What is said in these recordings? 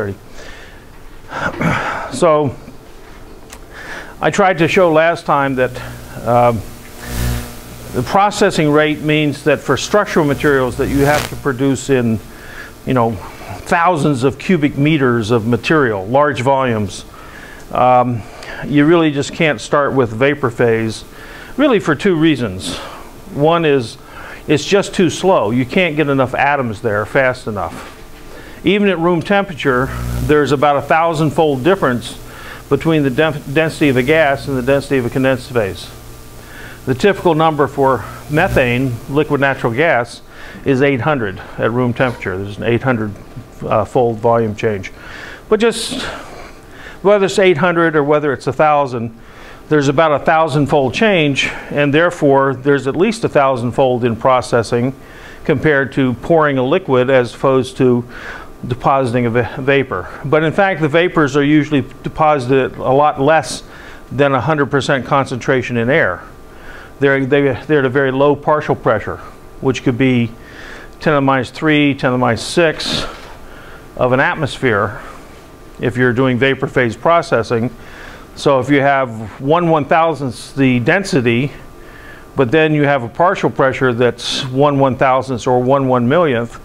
30. So I tried to show last time that um, the processing rate means that for structural materials that you have to produce in, you know, thousands of cubic meters of material, large volumes. Um, you really just can't start with vapor phase, really for two reasons. One is it's just too slow. You can't get enough atoms there fast enough. Even at room temperature, there's about a thousand-fold difference between the density of a gas and the density of a condensed phase. The typical number for methane, liquid natural gas, is 800 at room temperature. There's an 800 uh, fold volume change. But just whether it's 800 or whether it's 1,000, there's about a thousand fold change and therefore there's at least a thousand fold in processing compared to pouring a liquid as opposed to depositing a vapor. But in fact the vapors are usually deposited a lot less than 100% concentration in air. They're, they're at a very low partial pressure which could be 10 to the minus 3, 10 to the minus 6 of an atmosphere if you're doing vapor phase processing so if you have 1 one thousandth the density, but then you have a partial pressure that's 1 one thousandth or 1 one millionth,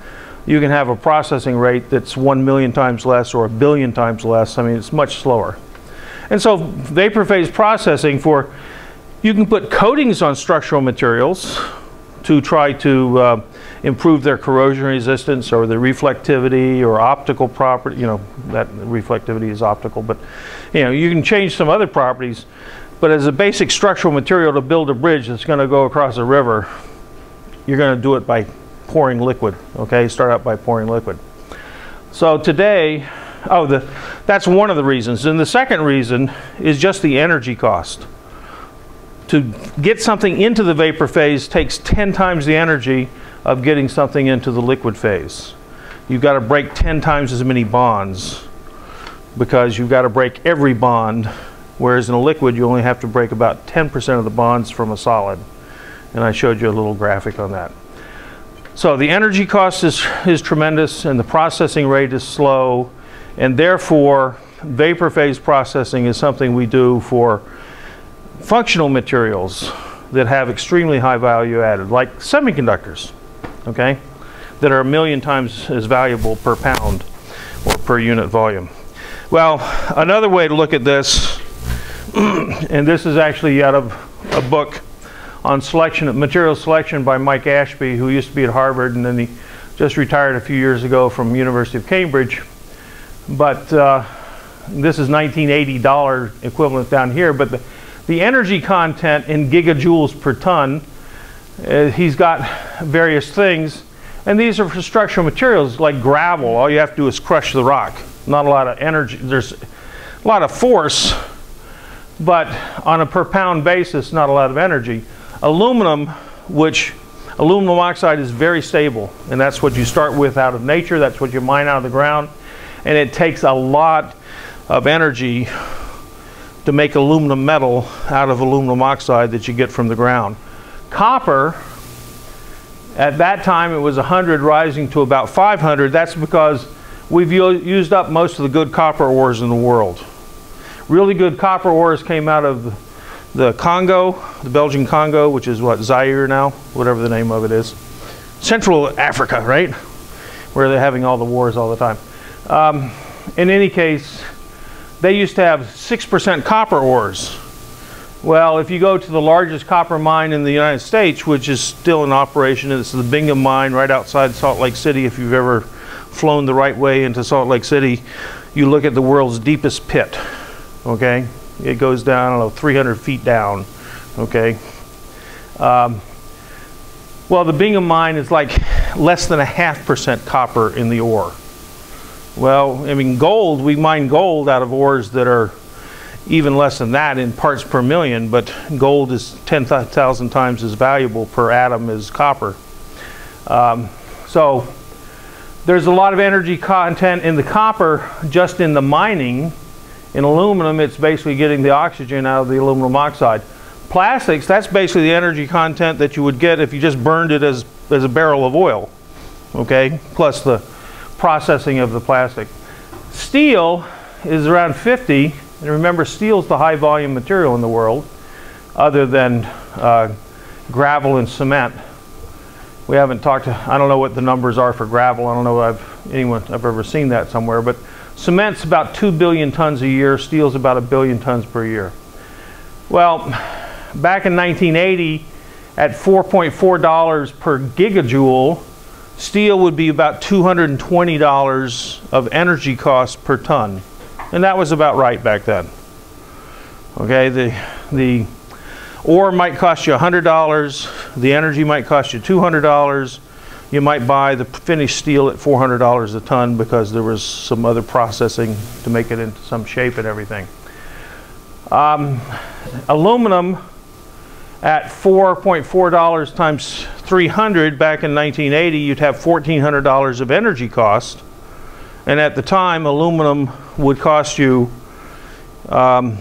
you can have a processing rate that's 1 million times less or a billion times less. I mean, it's much slower. And so vapor phase processing for, you can put coatings on structural materials to try to uh, improve their corrosion resistance or their reflectivity or optical property. You know, that reflectivity is optical, but you know, you can change some other properties. But as a basic structural material to build a bridge that's going to go across a river, you're going to do it by pouring liquid. Okay, start out by pouring liquid. So today, oh, the, that's one of the reasons. And the second reason is just the energy cost. To get something into the vapor phase takes 10 times the energy of getting something into the liquid phase. You've got to break 10 times as many bonds because you've got to break every bond, whereas in a liquid you only have to break about 10% of the bonds from a solid. And I showed you a little graphic on that. So the energy cost is, is tremendous and the processing rate is slow and therefore vapor phase processing is something we do for functional materials that have extremely high value added, like semiconductors okay, that are a million times as valuable per pound or per unit volume. Well, another way to look at this, and this is actually out of a book on selection, material selection by Mike Ashby, who used to be at Harvard and then he just retired a few years ago from University of Cambridge. But uh, this is 1980 dollar equivalent down here, but the, the energy content in gigajoules per ton uh, he's got various things. And these are for structural materials like gravel. All you have to do is crush the rock. Not a lot of energy. There's a lot of force, but on a per pound basis, not a lot of energy. Aluminum, which aluminum oxide is very stable, and that's what you start with out of nature. That's what you mine out of the ground. And it takes a lot of energy to make aluminum metal out of aluminum oxide that you get from the ground. Copper, at that time it was 100 rising to about 500. That's because we've used up most of the good copper ores in the world. Really good copper ores came out of the Congo, the Belgian Congo, which is what, Zaire now, whatever the name of it is. Central Africa, right? Where they're having all the wars all the time. Um, in any case, they used to have 6% copper ores well, if you go to the largest copper mine in the United States, which is still in operation, it's the Bingham mine right outside Salt Lake City. If you've ever flown the right way into Salt Lake City, you look at the world's deepest pit, okay? It goes down, I don't know, 300 feet down, okay? Um, well, the Bingham mine is like less than a half percent copper in the ore. Well, I mean, gold, we mine gold out of ores that are even less than that in parts per million, but gold is 10,000 times as valuable per atom as copper. Um, so there's a lot of energy content in the copper just in the mining. In aluminum, it's basically getting the oxygen out of the aluminum oxide. Plastics, that's basically the energy content that you would get if you just burned it as, as a barrel of oil, okay, plus the processing of the plastic. Steel is around 50, and remember steel is the high volume material in the world, other than uh, gravel and cement. We haven't talked, to, I don't know what the numbers are for gravel, I don't know if I've, anyone, I've ever seen that somewhere, but cement's about 2 billion tons a year, steel's about a billion tons per year. Well, back in 1980, at $4.4 per gigajoule, steel would be about $220 of energy cost per ton. And that was about right back then. Okay, the, the ore might cost you $100, the energy might cost you $200, you might buy the finished steel at $400 a ton because there was some other processing to make it into some shape and everything. Um, aluminum at $4.4 times 300 back in 1980, you'd have $1,400 of energy cost. And at the time, aluminum would cost you, um,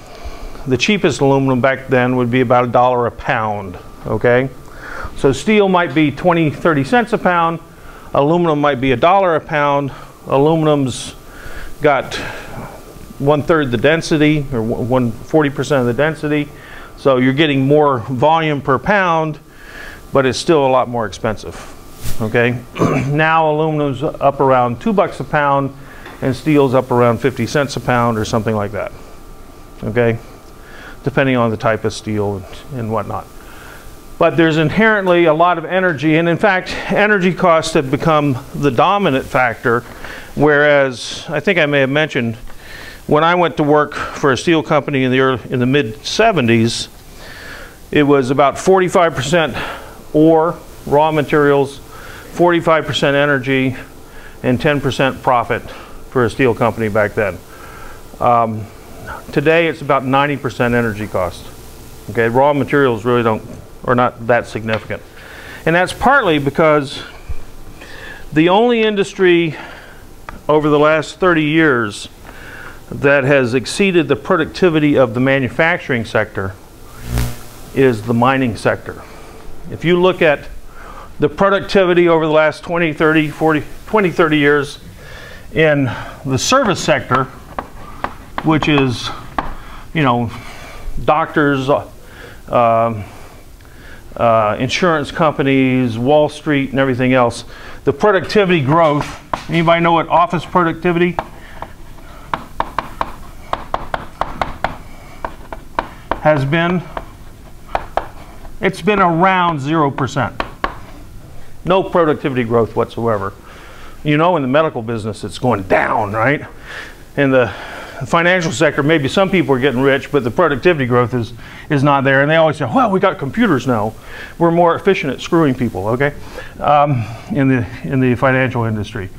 the cheapest aluminum back then would be about a dollar a pound, okay? So steel might be 20, 30 cents a pound, aluminum might be a dollar a pound. Aluminum's got one third the density, or one 40% of the density. So you're getting more volume per pound, but it's still a lot more expensive. Okay, now aluminum's up around two bucks a pound, and steel's up around 50 cents a pound or something like that. Okay, depending on the type of steel and, and whatnot. But there's inherently a lot of energy, and in fact, energy costs have become the dominant factor. Whereas I think I may have mentioned when I went to work for a steel company in the early, in the mid 70s, it was about 45% ore, raw materials, 45% energy, and 10% profit for a steel company back then. Um, today, it's about 90% energy cost. Okay, raw materials really don't are not that significant, and that's partly because the only industry over the last 30 years that has exceeded the productivity of the manufacturing sector is the mining sector. If you look at the productivity over the last 20, 30, 40, 20, 30 years in the service sector, which is, you know, doctors, uh, um, uh, insurance companies, Wall Street, and everything else, the productivity growth. Anybody know what office productivity has been, it's been around 0%. No productivity growth whatsoever. You know, in the medical business, it's going down, right? In the financial sector, maybe some people are getting rich, but the productivity growth is, is not there. And they always say, well, we got computers now. We're more efficient at screwing people, okay? Um, in, the, in the financial industry.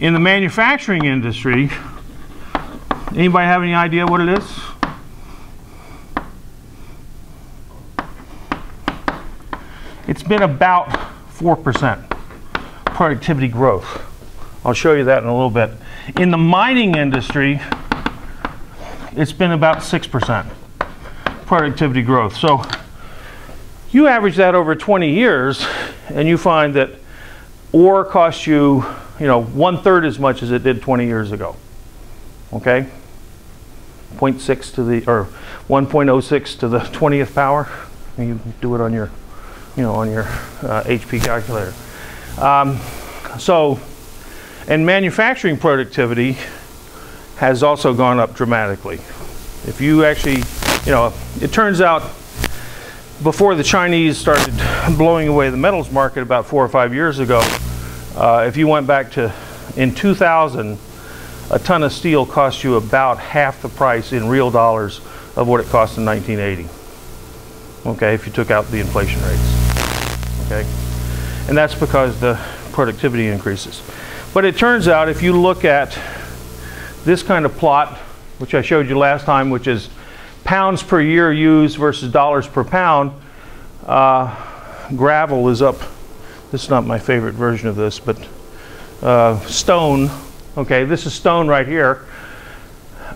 In the manufacturing industry, anybody have any idea what it is? it's been about 4% productivity growth. I'll show you that in a little bit. In the mining industry, it's been about 6% productivity growth. So you average that over 20 years and you find that ore costs you, you know, one third as much as it did 20 years ago. Okay? 0.6 to the, or 1.06 to the 20th power. You do it on your you know, on your uh, HP calculator. Um, so, and manufacturing productivity has also gone up dramatically. If you actually, you know, it turns out before the Chinese started blowing away the metals market about four or five years ago, uh, if you went back to in 2000, a ton of steel cost you about half the price in real dollars of what it cost in 1980. Okay, if you took out the inflation rates okay? And that's because the productivity increases. But it turns out if you look at this kind of plot, which I showed you last time, which is pounds per year used versus dollars per pound, uh, gravel is up. This is not my favorite version of this, but uh, stone, okay, this is stone right here.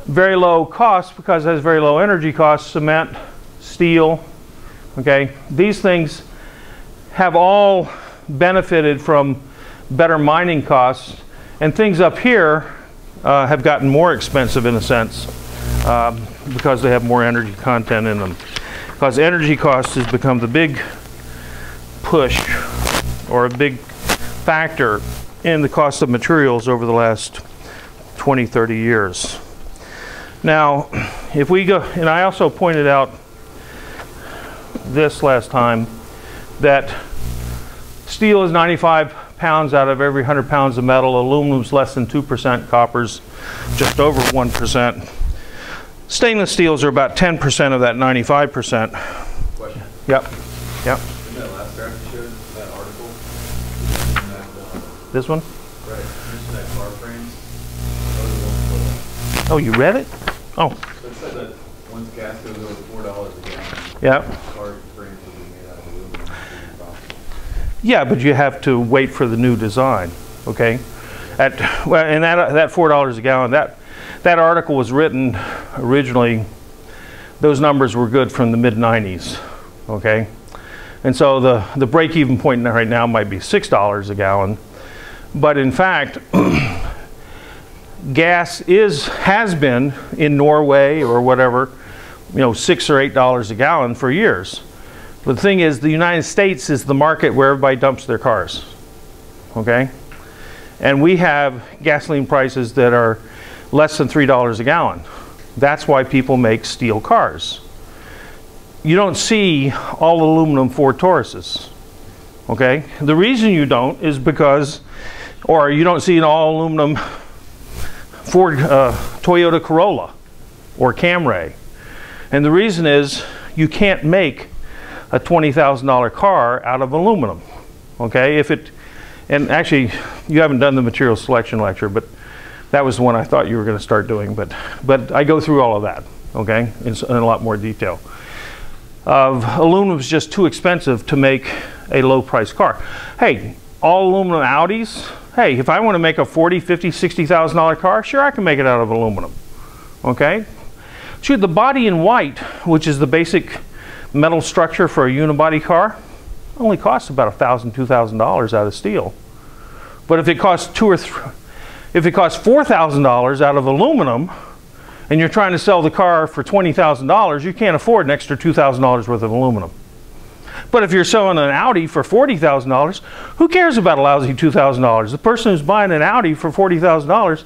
Very low cost because it has very low energy costs, cement, steel, okay. These things have all benefited from better mining costs. And things up here, uh, have gotten more expensive in a sense um, because they have more energy content in them. Because energy cost has become the big push or a big factor in the cost of materials over the last 20, 30 years. Now, if we go, and I also pointed out this last time, that steel is 95 pounds out of every 100 pounds of metal, aluminum's less than 2%, copper's just over 1%. Stainless steels are about 10% of that 95%. Question. Yep, yep. In that last graph you showed, that article, that, uh, This one? right, you mentioned that car frames. Those are ones for Oh, you read it? Oh, that. So it said that once gas goes over four dollars a gallon, yeah. car frames will be made out of aluminum. which would be possible. Yeah, but you have to wait for the new design, okay? At, well, and that, that four dollars a gallon, that, that article was written originally, those numbers were good from the mid nineties, okay? And so the, the break-even point right now might be six dollars a gallon, but in fact, gas is, has been in Norway or whatever, you know, six or eight dollars a gallon for years. But the thing is, the United States is the market where everybody dumps their cars. Okay? And we have gasoline prices that are less than $3 a gallon. That's why people make steel cars. You don't see all aluminum Ford Tauruses. Okay? The reason you don't is because, or you don't see an all aluminum Ford uh, Toyota Corolla or Camry. And the reason is you can't make a $20,000 car out of aluminum. Okay, if it, and actually, you haven't done the material selection lecture, but that was the one I thought you were going to start doing. But, but I go through all of that, okay, in, in a lot more detail. Of aluminum is just too expensive to make a low price car. Hey, all aluminum Audis, hey, if I want to make a 40, 50, 60,000 dollar car, sure I can make it out of aluminum. Okay? Shoot, the body in white, which is the basic metal structure for a unibody car, only costs about $1,000, $2,000 out of steel. But if it costs two or three, if it costs $4,000 out of aluminum, and you're trying to sell the car for $20,000, you can't afford an extra $2,000 worth of aluminum. But if you're selling an Audi for $40,000, who cares about a lousy $2,000? The person who's buying an Audi for $40,000,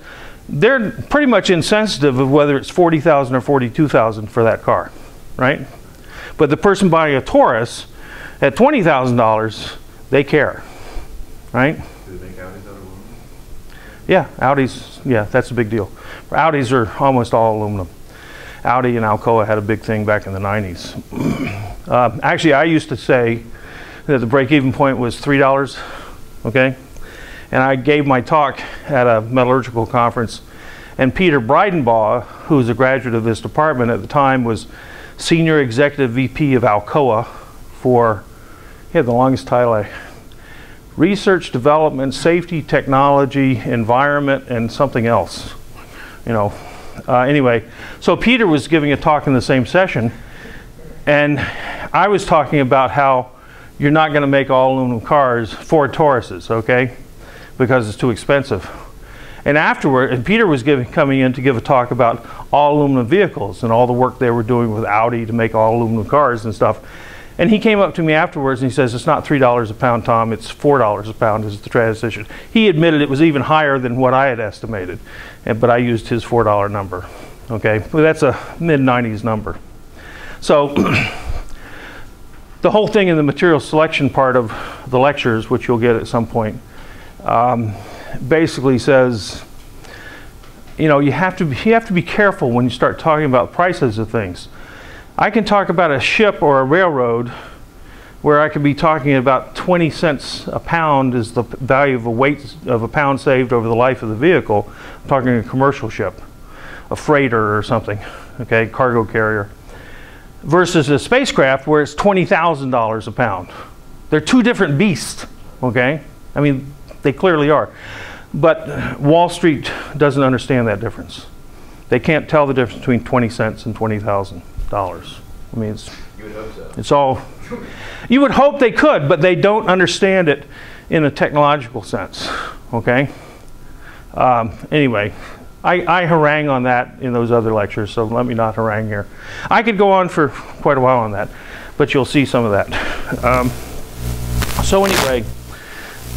they're pretty much insensitive of whether it's 40,000 or 42,000 for that car, right? But the person buying a Taurus at $20,000, they care, right? Do they make Audis out of aluminum? Yeah, Audis, yeah, that's a big deal. Audis are almost all aluminum. Audi and Alcoa had a big thing back in the 90s. Uh, actually, I used to say that the break-even point was $3, okay? And I gave my talk at a metallurgical conference, and Peter Bridenbaugh, who was a graduate of this department at the time, was senior executive VP of Alcoa for, he had the longest title, I research, development, safety, technology, environment, and something else. You know, uh, anyway, so Peter was giving a talk in the same session, and I was talking about how you're not going to make all aluminum cars, Ford Tauruses, okay, because it's too expensive. And afterward, and Peter was giving, coming in to give a talk about all aluminum vehicles and all the work they were doing with Audi to make all aluminum cars and stuff. And he came up to me afterwards and he says, It's not $3 a pound, Tom, it's $4 a pound is the transition. He admitted it was even higher than what I had estimated, but I used his $4 number. Okay, well, that's a mid 90s number. So the whole thing in the material selection part of the lectures, which you'll get at some point, um, basically says, you know, you have to you have to be careful when you start talking about prices of things. I can talk about a ship or a railroad where I could be talking about 20 cents a pound is the value of a weight of a pound saved over the life of the vehicle. I'm talking a commercial ship, a freighter or something, okay, cargo carrier, versus a spacecraft where it's $20,000 a pound. They're two different beasts, okay? I mean, they clearly are. But Wall Street doesn't understand that difference. They can't tell the difference between 20 cents and $20,000. I mean, it's, You would hope so. it's all, you would hope they could, but they don't understand it in a technological sense, okay? Um, anyway, I, I harangue on that in those other lectures, so let me not harangue here. I could go on for quite a while on that, but you'll see some of that. Um, so anyway,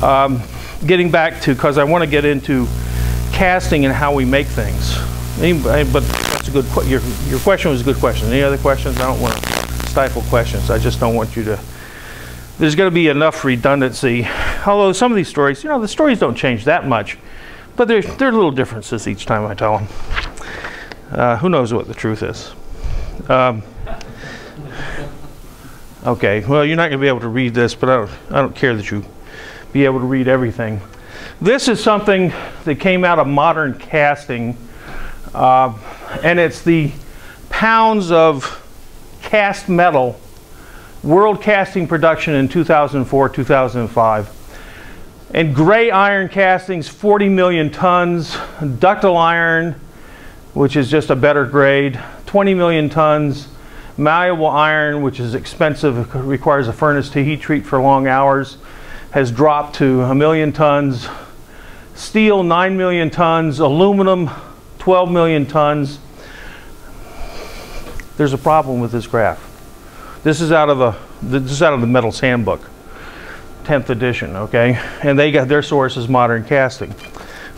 um, getting back to, because I want to get into casting and how we make things. Anybody, but that's a good, your, your question was a good question. Any other questions? I don't want to stifle questions. I just don't want you to, there's going to be enough redundancy. Although some of these stories, you know, the stories don't change that much, but there, there are little differences each time I tell them. Uh, who knows what the truth is? Um, okay, well, you're not going to be able to read this, but I don't, I don't care that you be able to read everything. This is something that came out of modern casting, uh, and it's the pounds of cast metal world casting production in 2004 2005. And gray iron castings, 40 million tons. Ductile iron, which is just a better grade, 20 million tons. Malleable iron, which is expensive, requires a furnace to heat treat for long hours, has dropped to a million tons. Steel, 9 million tons. Aluminum, 12 million tons. There's a problem with this graph. This is out of a this is out of the Metals Handbook, 10th edition, okay? And they got their source is modern casting.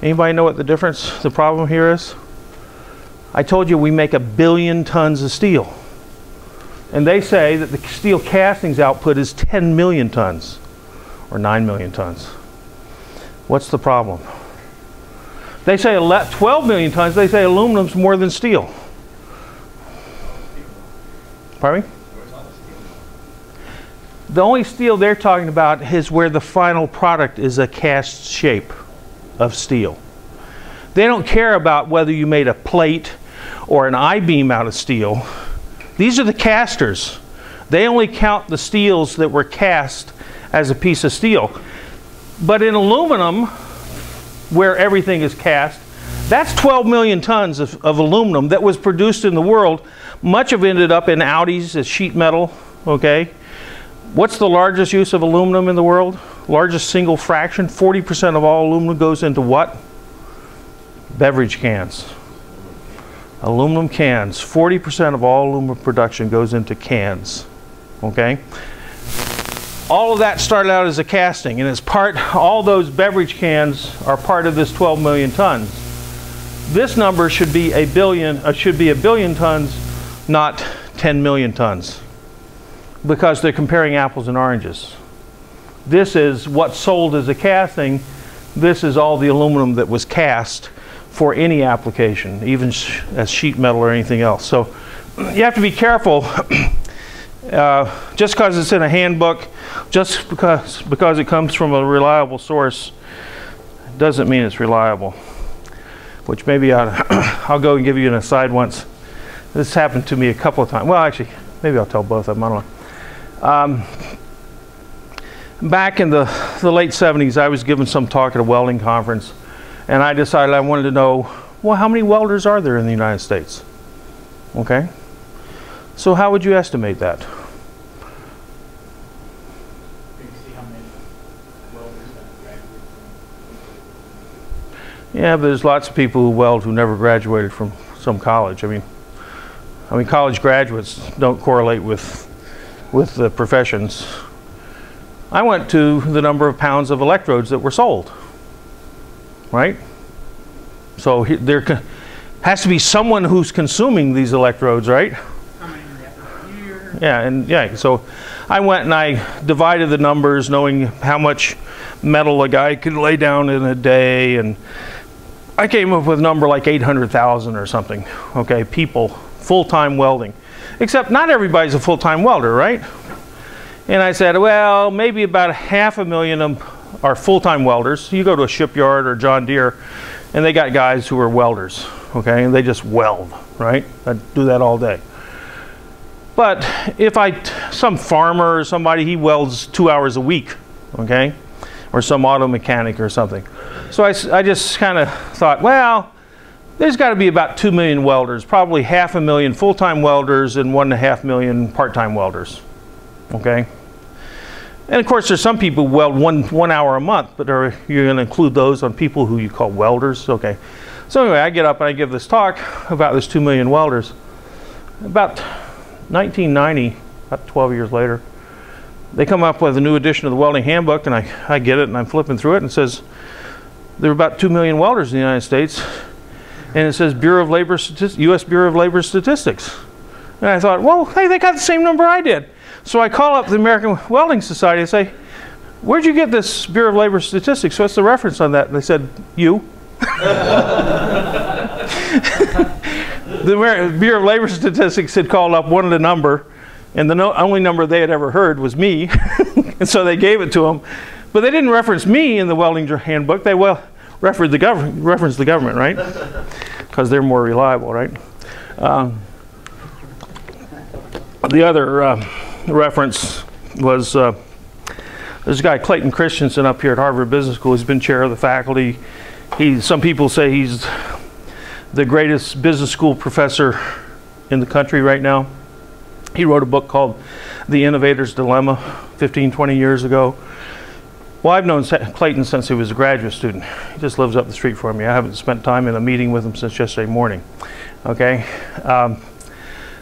Anybody know what the difference, the problem here is? I told you we make a billion tons of steel. And they say that the steel castings output is 10 million tons or 9 million tons. What's the problem? They say 12 million tons, they say aluminum's more than steel. Pardon me? The only steel they're talking about is where the final product is a cast shape of steel. They don't care about whether you made a plate or an I-beam out of steel. These are the casters. They only count the steels that were cast as a piece of steel. But in aluminum, where everything is cast, that's 12 million tons of, of aluminum that was produced in the world. Much of it ended up in Audis as sheet metal, okay? What's the largest use of aluminum in the world? Largest single fraction, 40% of all aluminum goes into what? Beverage cans. Aluminum cans. 40% of all aluminum production goes into cans. Okay? All of that started out as a casting, and it's part, all those beverage cans are part of this 12 million tons. This number should be a billion, uh, should be a billion tons, not 10 million tons because they're comparing apples and oranges. This is what's sold as a casting. This is all the aluminum that was cast for any application, even sh as sheet metal or anything else. So you have to be careful. uh, just because it's in a handbook, just because because it comes from a reliable source, doesn't mean it's reliable. Which maybe I'll, I'll go and give you an aside once. This happened to me a couple of times. Well, actually, maybe I'll tell both of them. I don't know. Um, back in the, the late 70s, I was giving some talk at a welding conference, and I decided I wanted to know, well, how many welders are there in the United States? Okay? So how would you estimate that? Yeah, but there's lots of people who weld who never graduated from some college. I mean, I mean, college graduates don't correlate with with the professions. I went to the number of pounds of electrodes that were sold. Right? So he, there has to be someone who's consuming these electrodes, right? Yeah, and yeah, so I went and I divided the numbers knowing how much metal a guy could lay down in a day and I came up with a number like 800,000 or something. Okay, people full-time welding. Except not everybody's a full-time welder, right? And I said, well, maybe about half a million of are full-time welders. You go to a shipyard or John Deere, and they got guys who are welders, okay? And they just weld, right? I do that all day. But if I, some farmer or somebody, he welds two hours a week, okay? Or some auto mechanic or something. So I, I just kind of thought, well, there's got to be about 2 million welders, probably half a million full-time welders and one and a half million part-time welders. Okay? And of course, there's some people who weld one, one hour a month, but are you going to include those on people who you call welders? Okay. So anyway, I get up and I give this talk about this 2 million welders. About 1990, about 12 years later, they come up with a new edition of the welding handbook and I, I get it and I'm flipping through it and it says there are about 2 million welders in the United States and it says Bureau of Labor Statist- U.S. Bureau of Labor Statistics. And I thought, well, hey, they got the same number I did. So I call up the American Welding Society and say, where'd you get this Bureau of Labor Statistics? What's the reference on that? And they said, you. the Bureau of Labor Statistics had called up one of the number, and the no- only number they had ever heard was me, and so they gave it to them. But they didn't reference me in the welding handbook. They well referenced the government, referenced the government, right? Because they're more reliable, right? Um, the other uh, reference was uh, guy Clayton Christensen up here at Harvard Business School. He's been chair of the faculty. He, some people say he's the greatest business school professor in the country right now. He wrote a book called The Innovator's Dilemma 15, 20 years ago. Well, I've known Clayton since he was a graduate student. He just lives up the street from me. I haven't spent time in a meeting with him since yesterday morning. Okay? Um,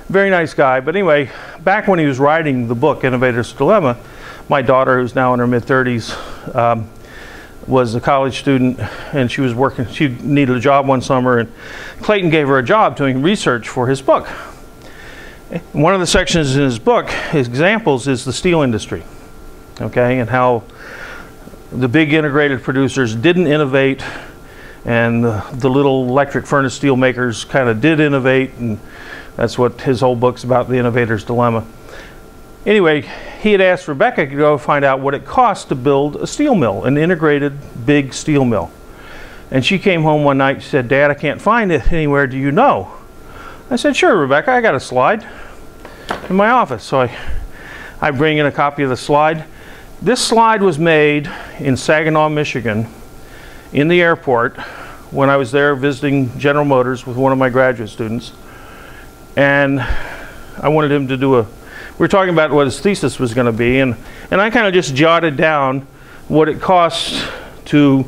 very nice guy. But anyway, back when he was writing the book, Innovator's Dilemma, my daughter, who's now in her mid 30s, um, was a college student and she was working, she needed a job one summer, and Clayton gave her a job doing research for his book. One of the sections in his book, his examples, is the steel industry, okay, and how the big integrated producers didn't innovate and the, the little electric furnace steel makers kind of did innovate, and that's what his whole book's about the innovator's dilemma. Anyway, he had asked Rebecca to go find out what it cost to build a steel mill, an integrated big steel mill. And she came home one night and said, Dad, I can't find it anywhere. Do you know? I said, Sure, Rebecca, I got a slide in my office. So I, I bring in a copy of the slide. This slide was made in Saginaw, Michigan, in the airport when I was there visiting General Motors with one of my graduate students. And I wanted him to do a we were talking about what his thesis was going to be, and, and I kind of just jotted down what it costs to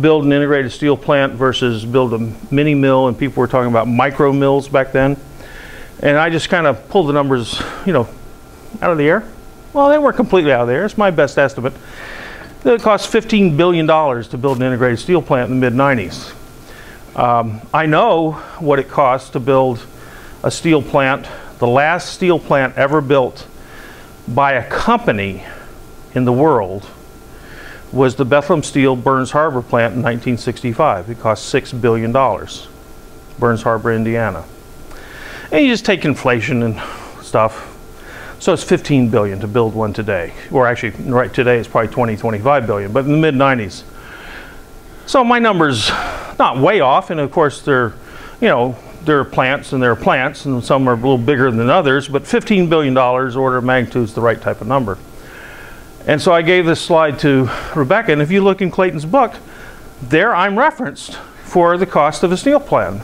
build an integrated steel plant versus build a mini mill, and people were talking about micro mills back then. And I just kind of pulled the numbers, you know, out of the air. Well, they weren't completely out of the air. It's my best estimate. It cost $15 billion to build an integrated steel plant in the mid 90s. Um, I know what it costs to build a steel plant the last steel plant ever built by a company in the world was the Bethlehem Steel Burns Harbor plant in 1965. It cost $6 billion. Burns Harbor, Indiana. And you just take inflation and stuff. So it's 15 billion to build one today. Or actually, right today it's probably 20, 25 billion, but in the mid 90s. So my number's not way off, and of course they're, you know, there are plants and there are plants, and some are a little bigger than others, but $15 billion order of magnitude is the right type of number. And so I gave this slide to Rebecca, and if you look in Clayton's book, there I'm referenced for the cost of a steel plant.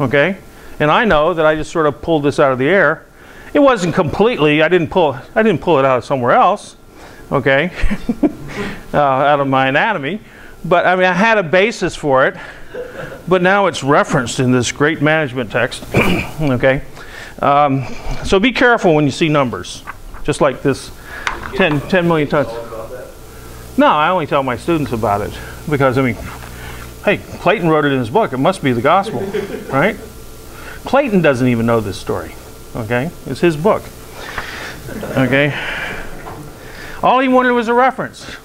Okay? And I know that I just sort of pulled this out of the air. It wasn't completely, I didn't pull, I didn't pull it out of somewhere else, okay, uh, out of my anatomy. But I mean, I had a basis for it but now it's referenced in this great management text. okay? Um, so be careful when you see numbers, just like this 10, 10 million tons. No, I only tell my students about it because, I mean, hey, Clayton wrote it in his book. It must be the gospel, right? Clayton doesn't even know this story, okay? It's his book, okay? All he wanted was a reference.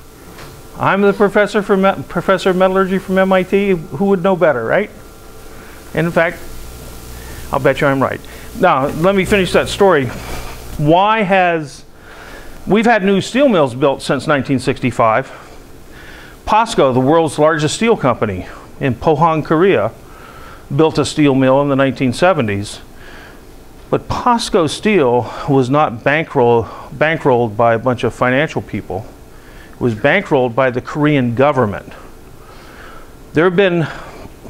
I'm the professor professor of metallurgy from MIT. Who would know better, right? And in fact, I'll bet you I'm right. Now, let me finish that story. Why has we've had new steel mills built since 1965? POSCO, the world's largest steel company in Pohang, Korea, built a steel mill in the 1970s. But POSCO Steel was not bankroll, bankrolled by a bunch of financial people was bankrolled by the Korean government. There have been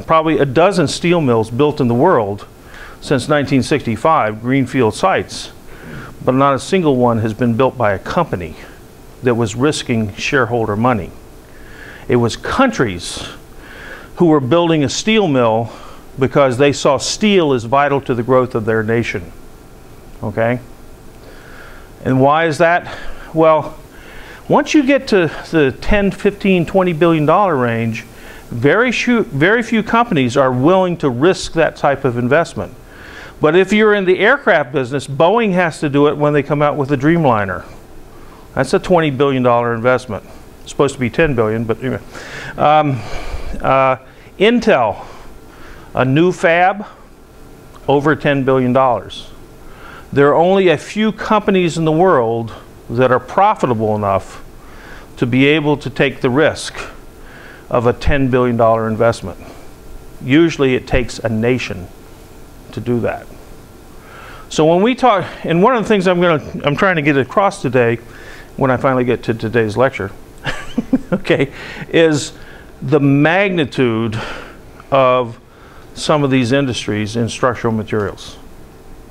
probably a dozen steel mills built in the world since 1965, greenfield sites, but not a single one has been built by a company that was risking shareholder money. It was countries who were building a steel mill because they saw steel as vital to the growth of their nation. Okay? And why is that? Well, once you get to the 10, 15, 20 billion dollar range, very few, very few companies are willing to risk that type of investment. But if you're in the aircraft business, Boeing has to do it when they come out with a Dreamliner. That's a $20 billion investment. It's supposed to be 10 billion, but anyway. Um, uh, Intel, a new fab, over $10 billion. There are only a few companies in the world that are profitable enough to be able to take the risk of a $10 billion investment. Usually it takes a nation to do that. So when we talk, and one of the things I'm going to, I'm trying to get across today, when I finally get to today's lecture, okay, is the magnitude of some of these industries in structural materials.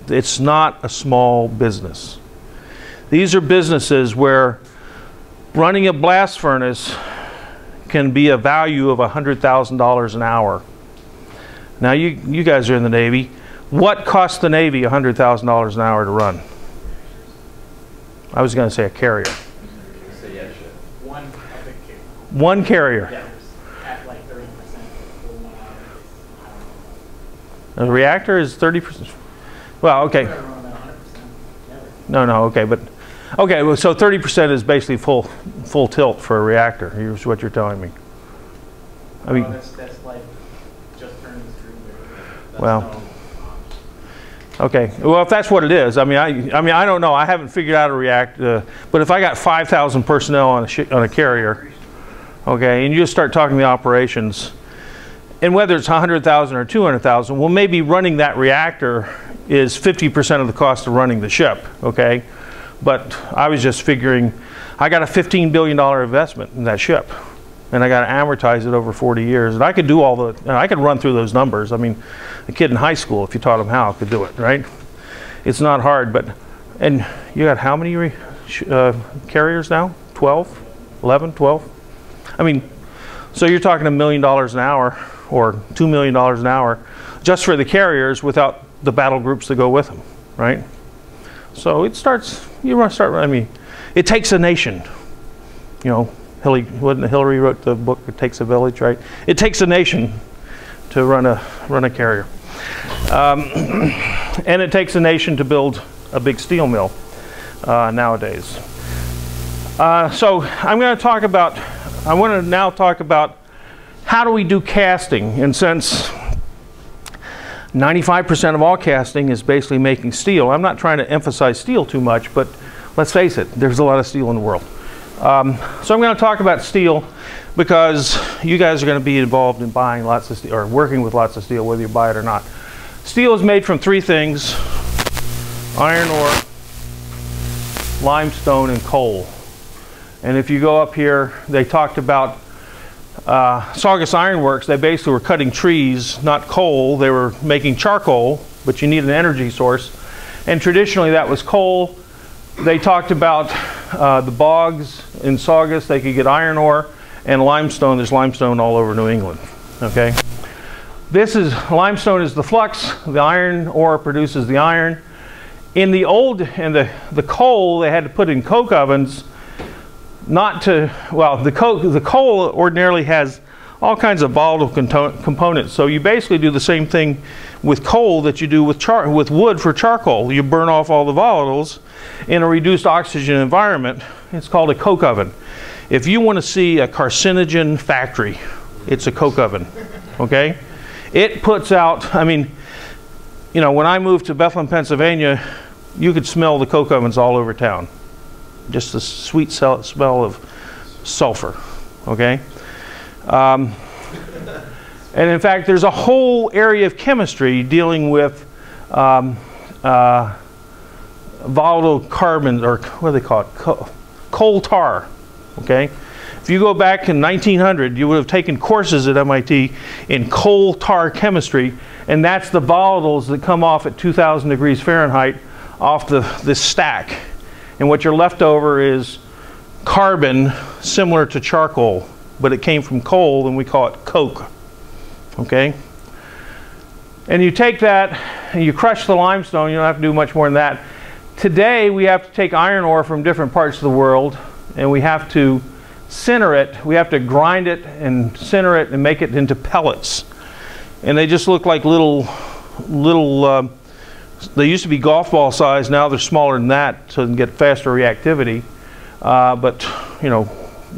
It's not a small business. These are businesses where running a blast furnace can be a value of $100,000 an hour. Now you, you guys are in the Navy. What costs the Navy $100,000 an hour to run? I was going to say a carrier. Say yeah, shit. One carrier. yeah, at like thirty percent for one hour. I A reactor is 30%. Well, okay. Never run at hundred percent, never. No, no, okay, but okay. Well, so 30% is basically full full tilt for a reactor. Here's what you're telling me. I mean, Well, that's, that's like just turning the screw. Well. no, Okay, well, if that's what it is, I mean, I, I mean, I don't know. I haven't figured out a react, uh, but if I got 5,000 personnel on a on a carrier, okay, and you just start talking the operations, and whether it's 100,000 or 200,000, well, maybe running that reactor is 50% of the cost of running the ship, okay? But I was just figuring, I got a 15 billion dollar investment in that ship, and I got to amortize it over 40 years, and I could do all the, I could run through those numbers. I mean, a kid in high school, if you taught him how, could do it, right? It's not hard, but, and you got how many re, uh, carriers now? 12, 11, 12? I mean, so you're talking a million dollars an hour or two million dollars an hour just for the carriers without the battle groups that go with them, right? So it starts, you start, I mean, it takes a nation. You know, Hillary, Hillary wrote the book, It Takes a Village, right? It takes a nation to run a, run a carrier. Um, and it takes a nation to build a big steel mill uh, nowadays. Uh, so I'm going to talk about, I want to now talk about how do we do casting? And since 95% of all casting is basically making steel, I'm not trying to emphasize steel too much, but let's face it, there's a lot of steel in the world. Um, so I'm going to talk about steel because you guys are going to be involved in buying lots of steel or working with lots of steel, whether you buy it or not. Steel is made from three things iron ore, limestone, and coal. And if you go up here, they talked about uh, Saugus Iron Works. They basically were cutting trees, not coal. They were making charcoal, but you need an energy source. And traditionally, that was coal. They talked about uh, the bogs in Saugus. They could get iron ore and limestone. There's limestone all over New England. Okay. This is limestone is the flux. The iron ore produces the iron. In the old and the the coal, they had to put in coke ovens not to, well, the coal, the coal ordinarily has all kinds of volatile components. So you basically do the same thing with coal that you do with, char- with wood for charcoal. You burn off all the volatiles in a reduced oxygen environment. It's called a coke oven. If you want to see a carcinogen factory, it's a coke oven. Okay? It puts out, I mean, you know, when I moved to Bethlehem, Pennsylvania, you could smell the coke ovens all over town just the sweet smell of sulfur. Okay? Um, and in fact, there's a whole area of chemistry dealing with um, uh, volatile carbons, or what do they call it? Co- coal tar. Okay? If you go back in 1900, you would have taken courses at MIT in coal tar chemistry, and that's the volatiles that come off at 2,000 degrees Fahrenheit off the, this stack and what you're left over is carbon similar to charcoal, but it came from coal and we call it coke. Okay? And you take that and you crush the limestone, you don't have to do much more than that. Today we have to take iron ore from different parts of the world and we have to sinter it. We have to grind it and sinter it and make it into pellets. And they just look like little, little, uh, they used to be golf ball size, now they're smaller than that so they can get faster reactivity. Uh, but, you know,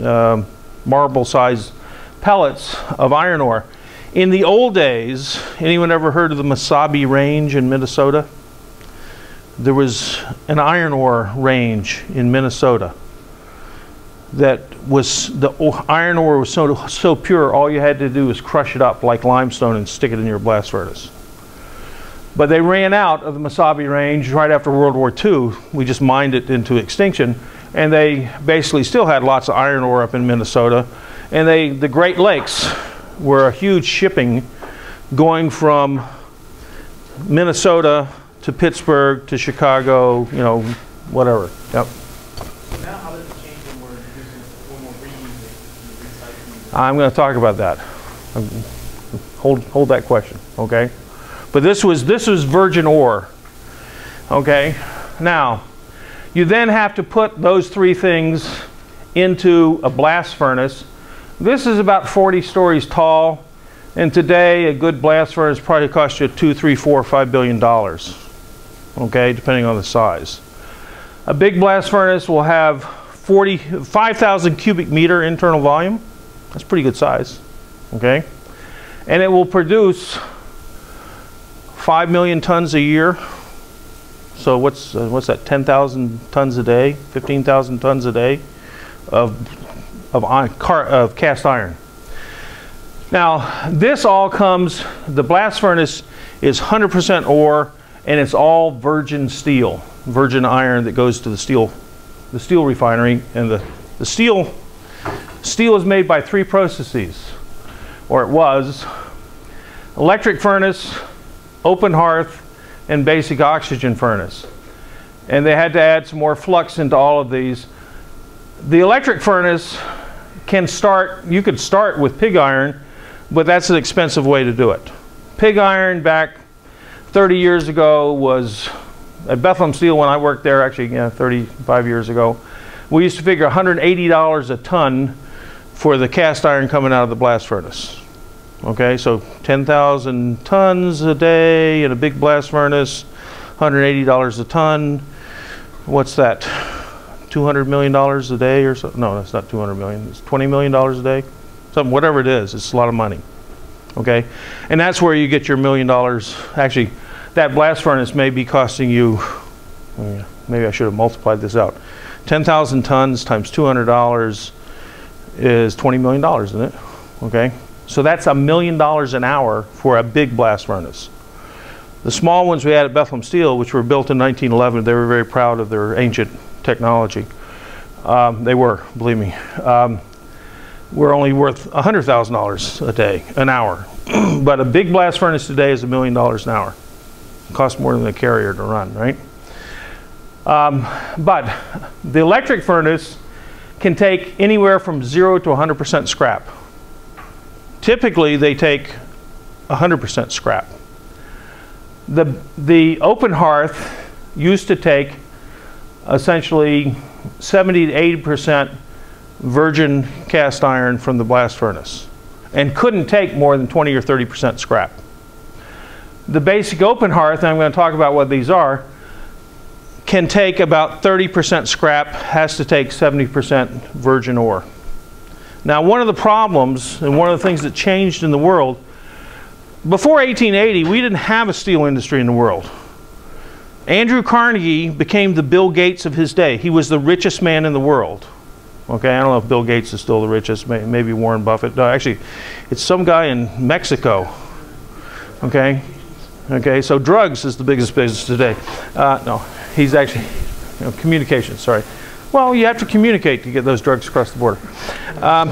uh, marble size pellets of iron ore. In the old days, anyone ever heard of the Mesabi Range in Minnesota? There was an iron ore range in Minnesota that was the iron ore was so so pure all you had to do was crush it up like limestone and stick it in your blast furnace. But they ran out of the Mesabi Range right after World War II. We just mined it into extinction, and they basically still had lots of iron ore up in Minnesota. And they the Great Lakes were a huge shipping going from Minnesota to Pittsburgh to Chicago, you know, whatever. Yep. I'm going to talk about that. Hold, hold that question, okay? But this was, this was virgin ore, okay? Now, you then have to put those three things into a blast furnace. This is about 40 stories tall, and today a good blast furnace probably costs you two, three, four, five billion dollars, okay, depending on the size. A big blast furnace will have 40, 5,000 cubic meter internal volume. That's pretty good size, okay? And it will produce 5 million tons a year. So what's, uh, what's that, 10,000 tons a day, 15,000 tons a day of, of, iron, car, of cast iron. Now, this all comes, the blast furnace is 100% ore and it's all virgin steel, virgin iron that goes to the steel, the steel refinery. And the, the steel, steel is made by three processes, or it was. Electric furnace, open hearth, and basic oxygen furnace. And they had to add some more flux into all of these. The electric furnace can start, you could start with pig iron, but that's an expensive way to do it. Pig iron back 30 years ago was at Bethlehem Steel when I worked there, actually yeah, 35 years ago, we used to figure $180 a ton for the cast iron coming out of the blast furnace. Okay, so 10,000 tons a day in a big blast furnace, $180 a ton. What's that? $200 million a day or so? No, that's not 200 million. It's $20 million a day. Something, whatever it is, it's a lot of money. Okay, and that's where you get your million dollars. Actually, that blast furnace may be costing you. Oh, maybe I should have multiplied this out. 10,000 tons times $200 is $20 million, isn't it? Okay, so that's a million dollars an hour for a big blast furnace. The small ones we had at Bethlehem Steel, which were built in 1911, they were very proud of their ancient technology. Um, they were, believe me. Um, were only worth $100,000 a day, an hour. but a big blast furnace today is a million dollars an hour. It costs more than a carrier to run, right? Um, but the electric furnace can take anywhere from zero to 100% scrap. Typically, they take 100% scrap. The, the open hearth used to take essentially 70 to 80% virgin cast iron from the blast furnace and couldn't take more than 20 or 30% scrap. The basic open hearth, I'm going to talk about what these are, can take about 30% scrap, has to take 70% virgin ore. Now, one of the problems and one of the things that changed in the world, before 1880, we didn't have a steel industry in the world. Andrew Carnegie became the Bill Gates of his day. He was the richest man in the world. Okay, I don't know if Bill Gates is still the richest, maybe Warren Buffett. No, actually, it's some guy in Mexico. Okay, okay, so drugs is the biggest business today. Uh, no, he's actually, you know, communication, sorry. Well, you have to communicate to get those drugs across the border. Um,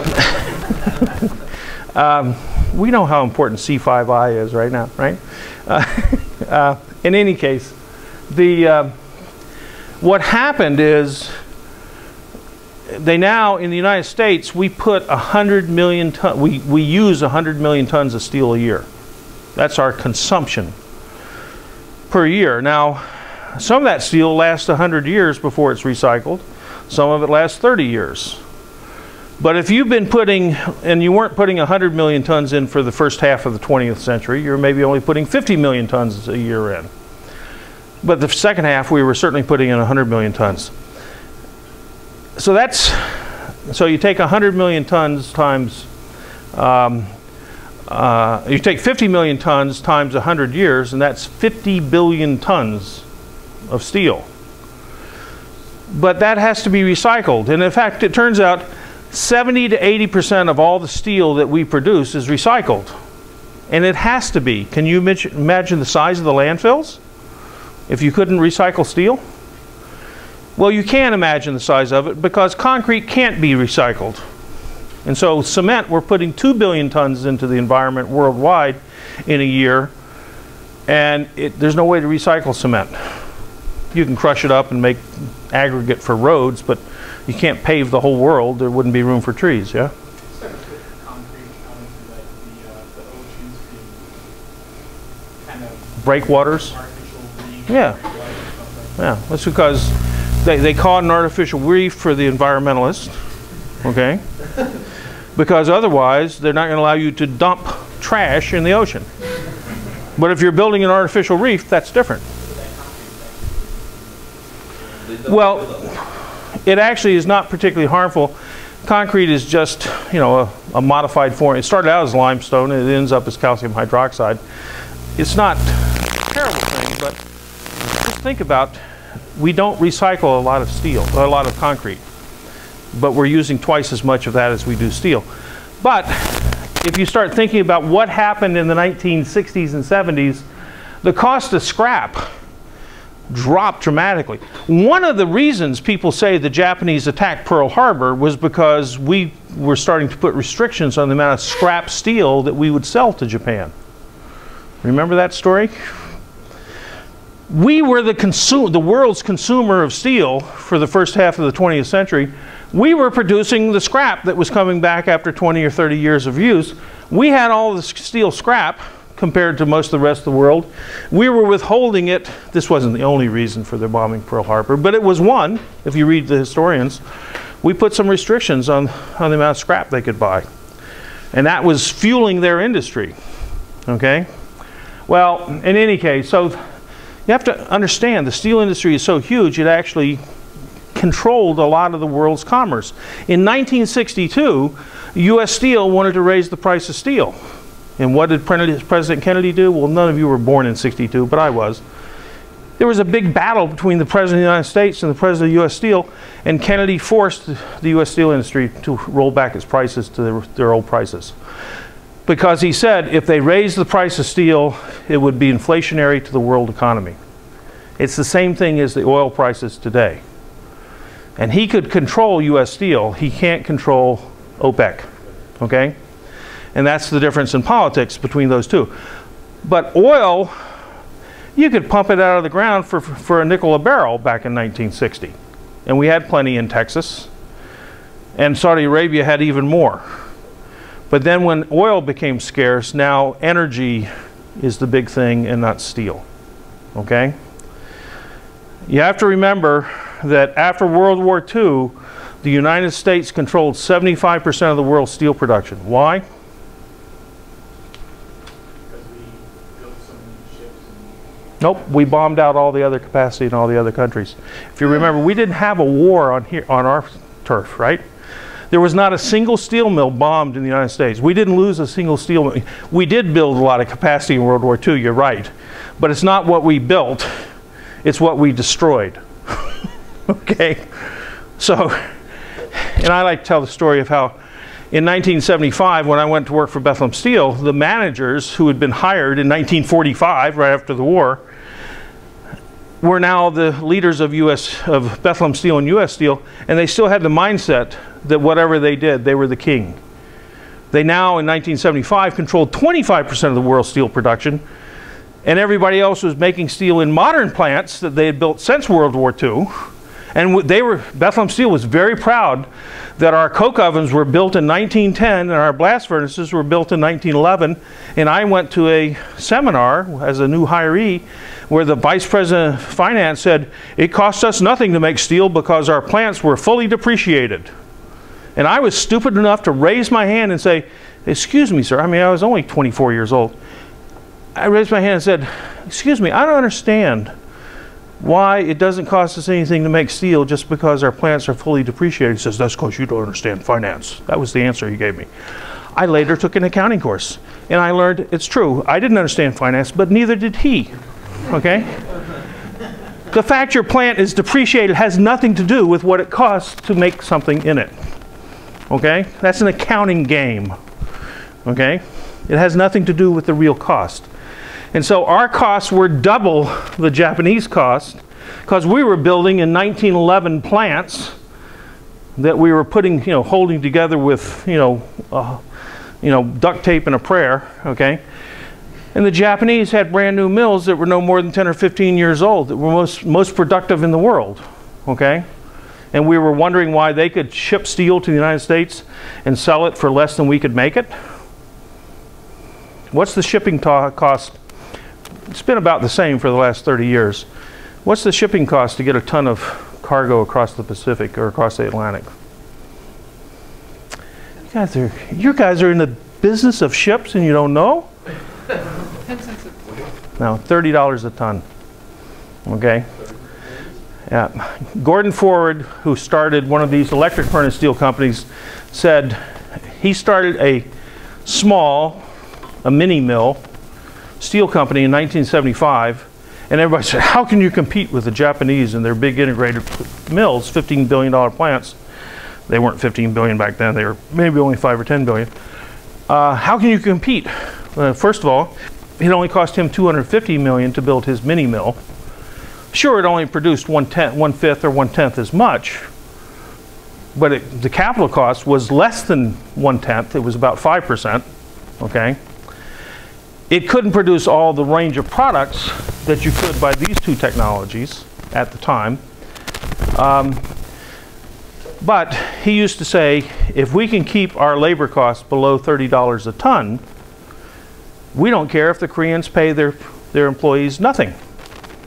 um, we know how important C5I is right now, right? Uh, uh, in any case, the, uh, what happened is they now, in the United States, we put 100 million ton, we, we use 100 million tons of steel a year. That's our consumption per year. Now, some of that steel lasts 100 years before it's recycled. Some of it lasts 30 years. But if you've been putting, and you weren't putting 100 million tons in for the first half of the 20th century, you're maybe only putting 50 million tons a year in. But the second half, we were certainly putting in 100 million tons. So that's, so you take 100 million tons times, um, uh, you take 50 million tons times 100 years, and that's 50 billion tons of steel. But that has to be recycled. And in fact, it turns out 70 to 80% of all the steel that we produce is recycled. And it has to be. Can you imagine the size of the landfills if you couldn't recycle steel? Well, you can imagine the size of it because concrete can't be recycled. And so cement, we're putting 2 billion tons into the environment worldwide in a year, and it, there's no way to recycle cement. You can crush it up and make aggregate for roads, but you can't pave the whole world. There wouldn't be room for trees, yeah? Breakwaters? Yeah. Yeah, that's because they, they call it an artificial reef for the environmentalist, okay? Because otherwise, they're not going to allow you to dump trash in the ocean. But if you're building an artificial reef, that's different. Well, it actually is not particularly harmful. Concrete is just, you know, a, a modified form. It started out as limestone and it ends up as calcium hydroxide. It's not a terrible thing, but just think about we don't recycle a lot of steel, a lot of concrete, but we're using twice as much of that as we do steel. But if you start thinking about what happened in the 1960s and 70s, the cost of scrap dropped dramatically. One of the reasons people say the Japanese attacked Pearl Harbor was because we were starting to put restrictions on the amount of scrap steel that we would sell to Japan. Remember that story? We were the, consume, the world's consumer of steel for the first half of the 20th century. We were producing the scrap that was coming back after 20 or 30 years of use. We had all the steel scrap compared to most of the rest of the world. We were withholding it. This wasn't the only reason for their bombing Pearl Harbor, but it was one, if you read the historians. We put some restrictions on, on the amount of scrap they could buy. And that was fueling their industry. Okay? Well, in any case, so you have to understand the steel industry is so huge it actually controlled a lot of the world's commerce. In 1962, U.S. Steel wanted to raise the price of steel. And what did President Kennedy do? Well, none of you were born in 62, but I was. There was a big battle between the President of the United States and the President of U.S. Steel, and Kennedy forced the U.S. steel industry to roll back its prices to their, their old prices. Because he said if they raised the price of steel, it would be inflationary to the world economy. It's the same thing as the oil prices today. And he could control U.S. Steel. He can't control OPEC. Okay? And that's the difference in politics between those two. But oil, you could pump it out of the ground for, for a nickel a barrel back in 1960. And we had plenty in Texas. And Saudi Arabia had even more. But then when oil became scarce, now energy is the big thing and not steel. Okay? You have to remember that after World War II, the United States controlled 75% of the world's steel production. Why? because we built so many ships and Nope, we bombed out all the other capacity in all the other countries. If you remember, we didn't have a war on here on our turf, right? There was not a single steel mill bombed in the United States. We didn't lose a single steel mill. We did build a lot of capacity in World War II, you're right. But it's not what we built, it's what we destroyed. okay? So, and I like to tell the story of how in 1975, when I went to work for Bethlehem Steel, the managers who had been hired in 1945, right after the war, were now the leaders of US of Bethlehem Steel and US Steel, and they still had the mindset that whatever they did, they were the king. They now, in 1975, controlled 25% of the world's steel production, and everybody else was making steel in modern plants that they had built since World War II, And they were, Bethlehem Steel was very proud that our coke ovens were built in 1910 and our blast furnaces were built in 1911. And I went to a seminar as a new hiree where the vice president of finance said, it cost us nothing to make steel because our plants were fully depreciated. And I was stupid enough to raise my hand and say, excuse me, sir. I mean, I was only 24 years old. I raised my hand and said, excuse me, I don't understand why it doesn't cost us anything to make steel just because our plants are fully depreciated. He says, that's because you don't understand finance. That was the answer he gave me. I later took an accounting course and I learned it's true. I didn't understand finance, but neither did he. Okay? the fact your plant is depreciated has nothing to do with what it costs to make something in it. Okay? That's an accounting game. Okay? It has nothing to do with the real cost. And so our costs were double the Japanese cost because we were building in 1911 plants that we were putting, you know, holding together with, you know, uh, you know, duct tape and a prayer, okay? And the Japanese had brand new mills that were no more than 10 or 15 years old that were most, most productive in the world, okay? And we were wondering why they could ship steel to the United States and sell it for less than we could make it. What's the shipping cost it's been about the same for the last 30 years. What's the shipping cost to get a ton of cargo across the Pacific or across the Atlantic? You guys are, you guys are in the business of ships and you don't know? now, $30 a ton. Okay? Yeah. Gordon Forward, who started one of these electric furnace steel companies, said he started a small, a mini mill, steel company in 1975, and everybody said, how can you compete with the Japanese and their big integrated mills, $15 billion plants? They weren't 15 billion back then, they were maybe only 5 or 10 billion. Uh, how can you compete? Uh, first of all, it only cost him 250 million to build his mini mill. Sure, it only produced one, tenth, one fifth or one tenth as much, but it, the capital cost was less than one tenth. It was about five percent. Okay, it couldn't produce all the range of products that you could by these two technologies at the time. Um, but he used to say, if we can keep our labor costs below $30 a ton, we don't care if the Koreans pay their, their employees nothing.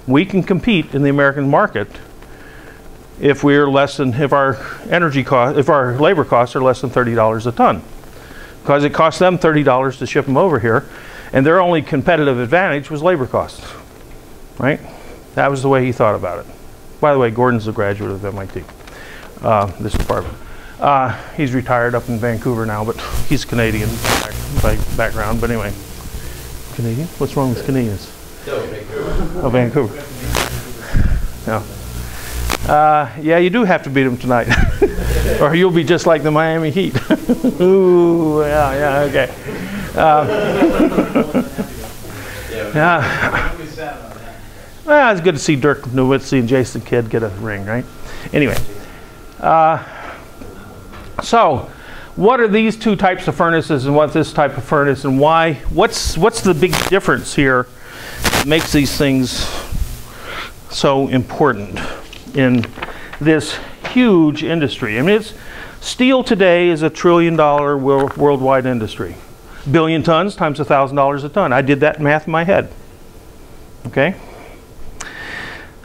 We can compete in the American market if we're less than, if our energy cost, if our labor costs are less than $30 a ton. Because it costs them $30 to ship them over here and their only competitive advantage was labor costs, right? That was the way he thought about it. By the way, Gordon's a graduate of MIT, uh, this department. Uh, he's retired up in Vancouver now, but he's Canadian by background. But anyway, Canadian? What's wrong with Canadians? No, Vancouver. Oh, Vancouver. Yeah. Uh, yeah, you do have to beat them tonight, or you'll be just like the Miami Heat. Ooh, yeah, yeah, okay. Uh, yeah. Well, it's good to see Dirk Nowitzki and Jason Kidd get a ring, right? Anyway, uh, so what are these two types of furnaces and what's this type of furnace and why? What's what's the big difference here that makes these things so important in this huge industry? I mean, it's, steel today is a trillion dollar world, worldwide industry billion tons times $1,000 a ton. I did that math in my head. Okay?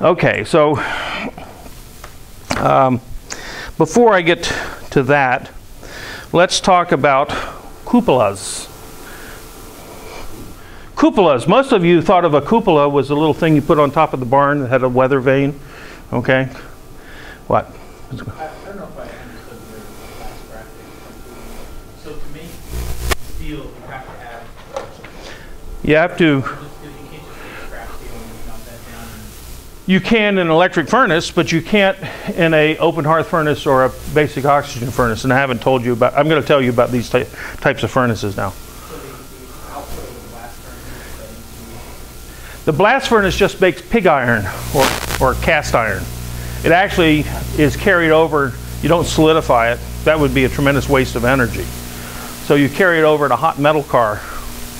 Okay, so um, before I get to that, let's talk about cupolas. Cupolas. Most of you thought of a cupola was a little thing you put on top of the barn that had a weather vane. Okay? What? You have to. You can in an electric furnace, but you can't in a open hearth furnace or a basic oxygen furnace. And I haven't told you about. I'm going to tell you about these ty types of furnaces now. The blast furnace just makes pig iron or, or cast iron. It actually is carried over. You don't solidify it. That would be a tremendous waste of energy. So you carry it over in a hot metal car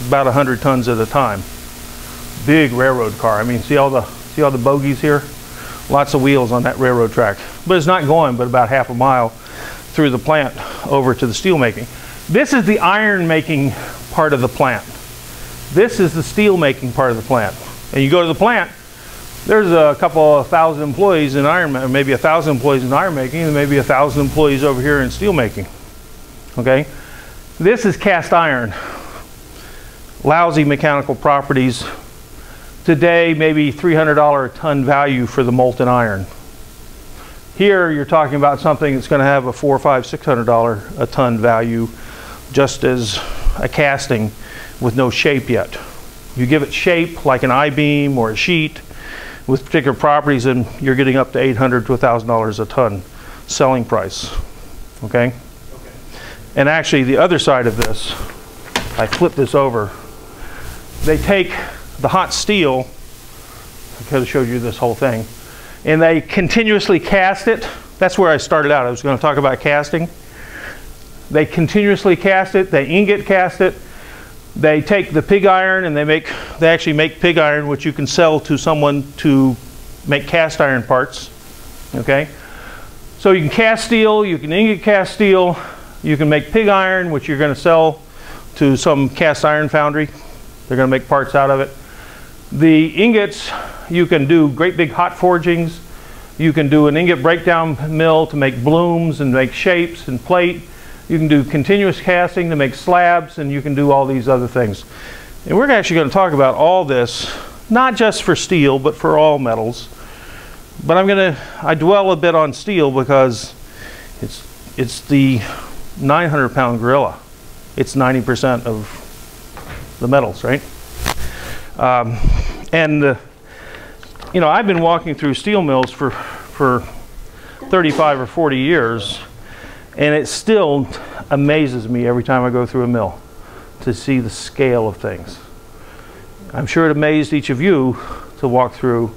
about 100 tons at a time. Big railroad car. I mean, see all the see all the bogies here? Lots of wheels on that railroad track. But it's not going but about half a mile through the plant over to the steel making. This is the iron making part of the plant. This is the steel making part of the plant. And you go to the plant, there's a couple of thousand employees in iron, maybe a thousand employees in iron making, and maybe a thousand employees over here in steel making. Okay? This is cast iron. Lousy mechanical properties. Today, maybe $300 a ton value for the molten iron. Here, you're talking about something that's going to have a four, five, six hundred dollar a ton value, just as a casting with no shape yet. You give it shape like an I-beam or a sheet with particular properties, and you're getting up to 800 to $1,000 a ton selling price. Okay? Okay. And actually, the other side of this, I flip this over. They take the hot steel, I could have showed you this whole thing, and they continuously cast it. That's where I started out. I was going to talk about casting. They continuously cast it, they ingot cast it. They take the pig iron and they make, they actually make pig iron, which you can sell to someone to make cast iron parts. Okay? So you can cast steel, you can ingot cast steel, you can make pig iron, which you're going to sell to some cast iron foundry. They're going to make parts out of it. The ingots, you can do great big hot forgings. You can do an ingot breakdown mill to make blooms and make shapes and plate. You can do continuous casting to make slabs, and you can do all these other things. And we're actually going to talk about all this, not just for steel, but for all metals. But I'm going to, I dwell a bit on steel because it's, it's the 900 pound gorilla. It's 90% of the metals, right? Um, and, uh, you know, I've been walking through steel mills for, for 35 or 40 years, and it still amazes me every time I go through a mill to see the scale of things. I'm sure it amazed each of you to walk through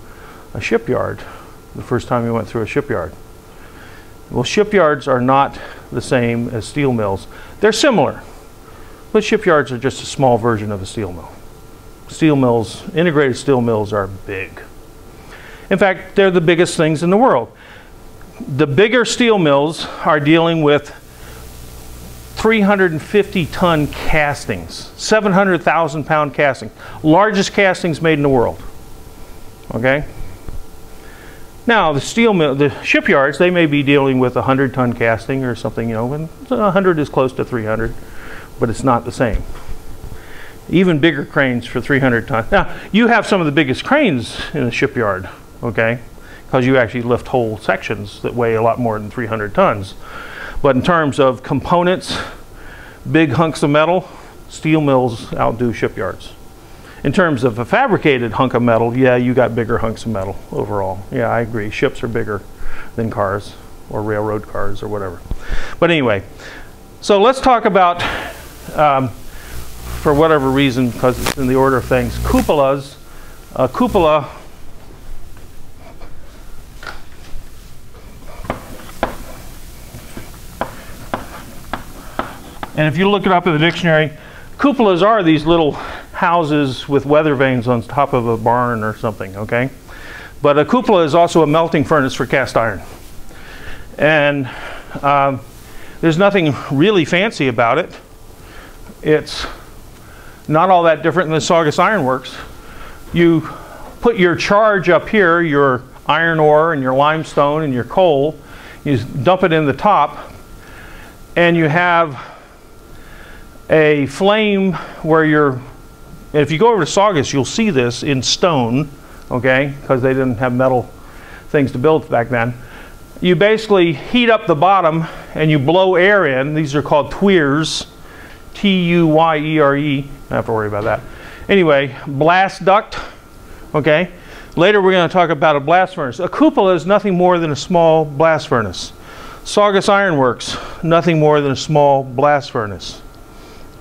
a shipyard the first time you went through a shipyard. Well, shipyards are not the same as steel mills. They're similar, but shipyards are just a small version of a steel mill. Steel mills, integrated steel mills, are big. In fact, they're the biggest things in the world. The bigger steel mills are dealing with 350 ton castings, 700,000 pound casting, largest castings made in the world. Okay? Now, the steel mill, the shipyards, they may be dealing with a 100 ton casting or something, you know, and 100 is close to 300, but it's not the same. Even bigger cranes for 300 tons. Now, you have some of the biggest cranes in a shipyard, okay, because you actually lift whole sections that weigh a lot more than 300 tons. But in terms of components, big hunks of metal, steel mills outdo shipyards. In terms of a fabricated hunk of metal, yeah, you got bigger hunks of metal overall. Yeah, I agree. Ships are bigger than cars or railroad cars or whatever. But anyway, so let's talk about, um, for whatever reason, because it's in the order of things, cupolas. A cupola And if you look it up in the dictionary, cupolas are these little houses with weather vanes on top of a barn or something, okay? But a cupola is also a melting furnace for cast iron. And um, there's nothing really fancy about it. It's not all that different than the Saugus Iron Works. You put your charge up here, your iron ore and your limestone and your coal, you dump it in the top, and you have a flame where you're, if you go over to Saugus, you'll see this in stone, okay, because they didn't have metal things to build back then. You basically heat up the bottom and you blow air in. These are called tuyeres, T-U-Y-E-R-E. I have to worry about that. Anyway, blast duct, okay. Later we're going to talk about a blast furnace. A cupola is nothing more than a small blast furnace. Saugus Iron Works, nothing more than a small blast furnace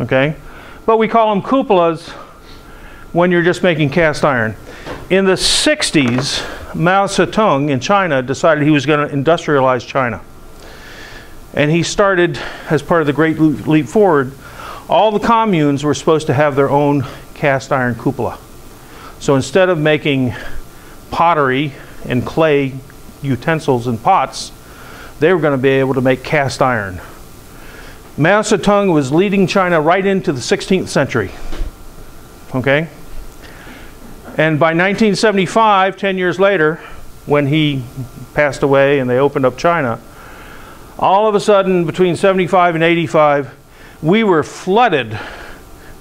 okay? But we call them cupolas when you're just making cast iron. In the 60s, Mao Zedong in China decided he was going to industrialize China. And he started, as part of the Great Leap Forward, all the communes were supposed to have their own cast iron cupola. So instead of making pottery and clay utensils and pots, they were going to be able to make cast iron. Mao Zedong was leading China right into the 16th century. Okay? And by 1975, 10 years later, when he passed away and they opened up China, all of a sudden between 75 and 85, we were flooded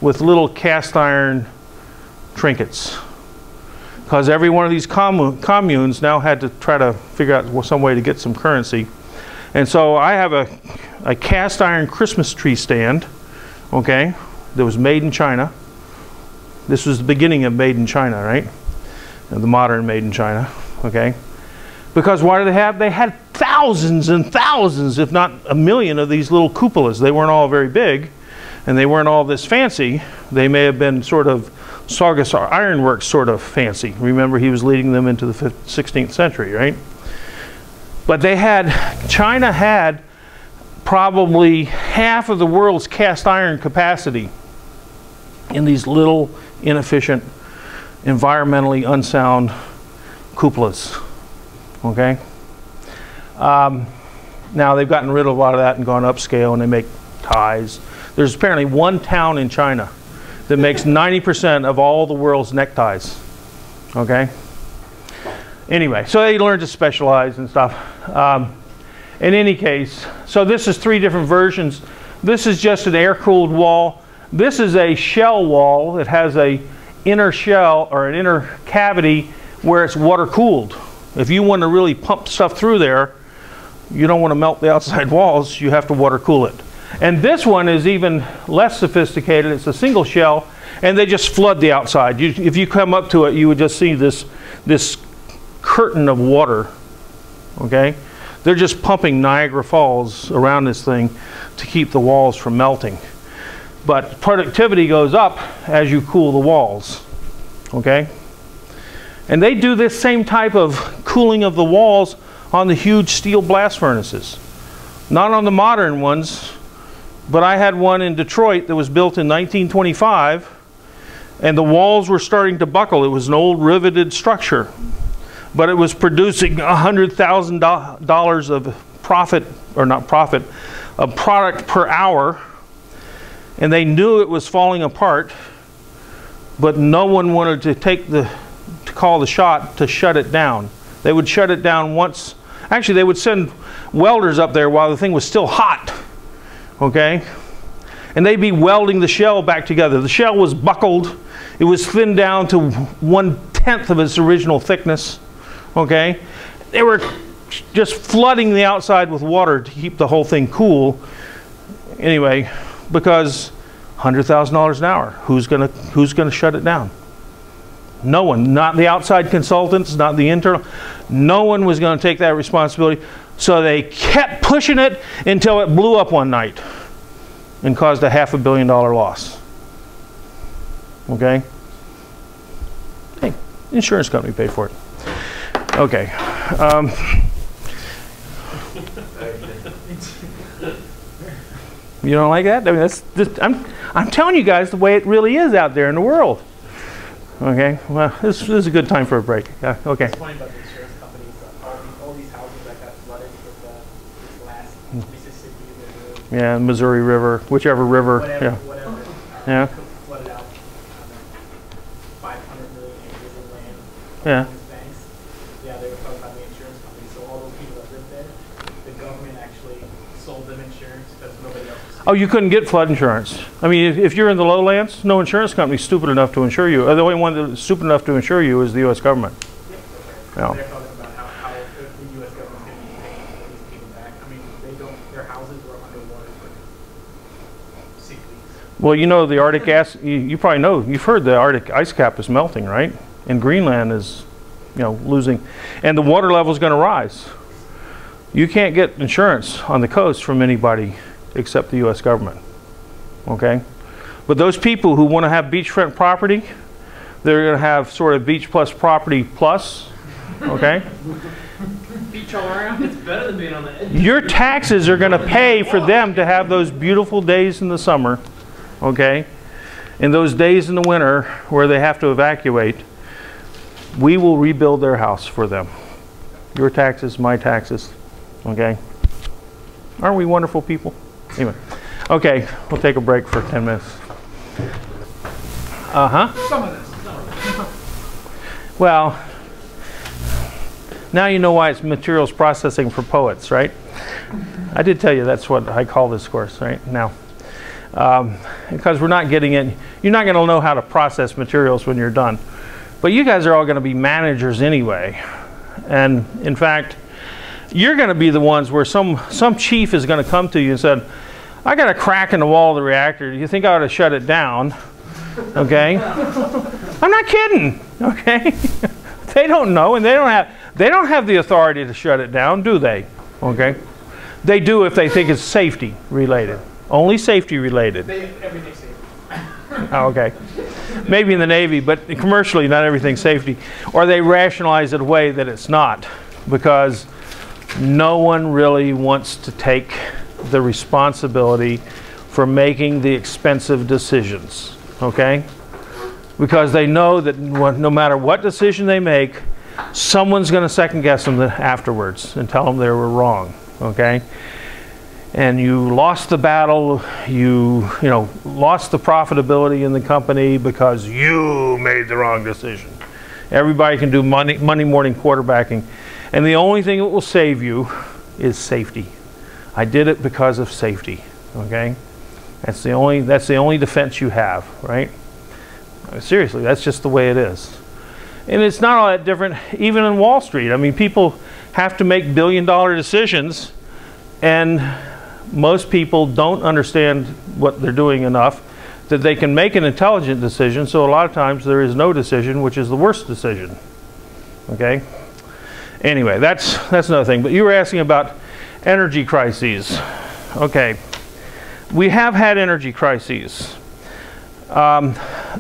with little cast iron trinkets. Because every one of these communes now had to try to figure out some way to get some currency. And so I have a, a cast iron Christmas tree stand, okay, that was made in China. This was the beginning of made in China, right? The modern made in China, okay? Because why did they have? They had thousands and thousands, if not a million, of these little cupolas. They weren't all very big, and they weren't all this fancy. They may have been sort of Saugus Ironworks sort of fancy. Remember, he was leading them into the 16th century, right? But they had, China had probably half of the world's cast iron capacity in these little, inefficient, environmentally unsound cupolas. Okay? Um, now they've gotten rid of a lot of that and gone upscale and they make ties. There's apparently one town in China that makes 90% of all the world's neckties. Okay? Anyway, so they learned to specialize and stuff. Um, in any case, so this is three different versions. This is just an air-cooled wall. This is a shell wall. It has a inner shell or an inner cavity where it's water-cooled. If you want to really pump stuff through there, you don't want to melt the outside walls, you have to water cool it. And this one is even less sophisticated. It's a single shell, and they just flood the outside. You, if you come up to it, you would just see this, this curtain of water. Okay? They're just pumping Niagara Falls around this thing to keep the walls from melting. But productivity goes up as you cool the walls. Okay? And they do this same type of cooling of the walls on the huge steel blast furnaces. Not on the modern ones, but I had one in Detroit that was built in 1925 and the walls were starting to buckle. It was an old riveted structure, but it was producing $100,000 of profit, or not profit, a product per hour, and they knew it was falling apart, but no one wanted to take the, call the shot to shut it down. They would shut it down once, actually they would send welders up there while the thing was still hot, okay? And they'd be welding the shell back together. The shell was buckled, it was thinned down to one tenth of its original thickness. Okay? They were just flooding the outside with water to keep the whole thing cool. Anyway, because $100,000 an hour, who's going to who's going to shut it down? No one, not the outside consultants, not the internal. No one was going to take that responsibility. So they kept pushing it until it blew up one night and caused a half a billion dollar loss. Okay? Hey, insurance company paid for it. Okay. Um, you don't like that? I mean, that's just, I'm, I'm telling you guys the way it really is out there in the world. Okay, well, this, this is a good time for a break. Yeah, okay. It's funny about the insurance companies, uh, all, the, all these houses that got flooded with uh, this last Mississippi River, Yeah, Missouri River, whichever river. whatever, Yeah. whatever. Yeah. Flooded out, five hundred million acres of land. Yeah. along its banks. Yeah, they were talking about the insurance company, so all those people that lived there, the government actually sold them insurance because nobody else was. Oh, you couldn't get flood insurance. I mean, if, if you're in the lowlands, no insurance company's stupid enough to insure you. Uh, The only one that's stupid enough to insure you is the U.S. government. Yeah. They're talking about how, how the the US government's gonna be paying these people back. I mean, they don't, their houses were underwater for six weeks. Well, you know the Arctic gas. You, you probably know. You've heard the Arctic ice cap is melting, right? And Greenland is, you know, losing, and the water level is going to rise. You can't get insurance on the coast from anybody except the U.S. government. Okay, but those people who want to have beachfront property, they're going to have sort of beach plus property plus. Okay. Beach all around? It's better than being on the edge. Your taxes are going to pay for them to have those beautiful days in the summer, okay? And those days in the winter where they have to evacuate, we will rebuild their house for them. Your taxes, my taxes, okay? Aren't we wonderful people? Anyway, okay, we'll take a break for 10 minutes. Uh-huh. Of this, some of this. Well, now you know why it's materials processing for poets, right? I did tell you that's what I call this course, right? Now, um, because we're not getting it, you're not going to know how to process materials when you're done. But you guys are all going to be managers anyway. And in fact, you're going to be the ones where some, some chief is going to come to you and said, I got a crack in the wall of the reactor. Do you think I ought to shut it down? Okay? I'm not kidding. Okay? they don't know and they don't have they don't have the authority to shut it down, do they? Okay? They do if they think it's safety related. Only safety related. They. Oh, okay. Maybe in the Navy, but commercially, not everything's safety. Or they rationalize it away that it's not because no one really wants to take the responsibility for making the expensive decisions. Okay? Because they know that no matter what decision they make, someone's going to second guess them afterwards and tell them they were wrong. Okay? and you lost the battle, you, you know, lost the profitability in the company because you made the wrong decision. Everybody can do Monday, Monday morning quarterbacking. And the only thing that will save you is safety. I did it because of safety, okay? That's the only, that's the only defense you have, right? Uh, seriously, that's just the way it is. And it's not all that different even in Wall Street. I mean, people have to make billion dollar decisions and most people don't understand what they're doing enough that they can make an intelligent decision. So a lot of times there is no decision, which is the worst decision. Okay. Anyway, that's that's another thing. But you were asking about energy crises. Okay. We have had energy crises. Um,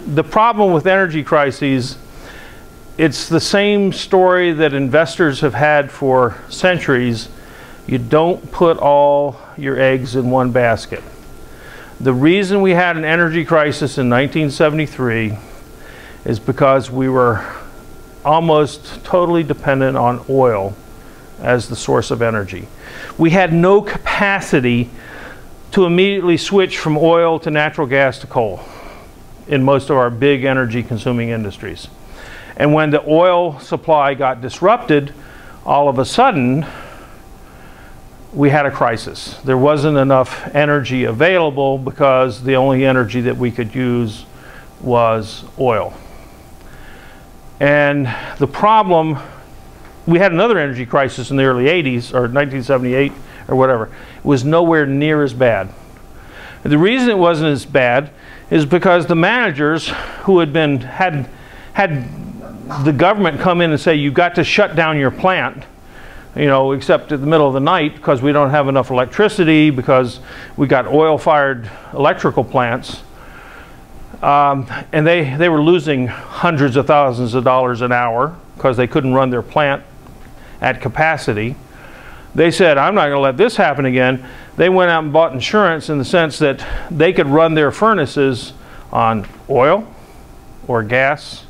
the problem with energy crises, it's the same story that investors have had for centuries you don't put all your eggs in one basket. The reason we had an energy crisis in 1973 is because we were almost totally dependent on oil as the source of energy. We had no capacity to immediately switch from oil to natural gas to coal in most of our big energy consuming industries. And when the oil supply got disrupted, all of a sudden, we had a crisis. There wasn't enough energy available because the only energy that we could use was oil. And the problem, we had another energy crisis in the early 80s or 1978 or whatever. It was nowhere near as bad. The reason it wasn't as bad is because the managers who had been had had the government come in and say you've got to shut down your plant you know, except in the middle of the night because we don't have enough electricity because we got oil-fired electrical plants. Um, and they, they were losing hundreds of thousands of dollars an hour because they couldn't run their plant at capacity. They said, I'm not going to let this happen again. They went out and bought insurance in the sense that they could run their furnaces on oil or gas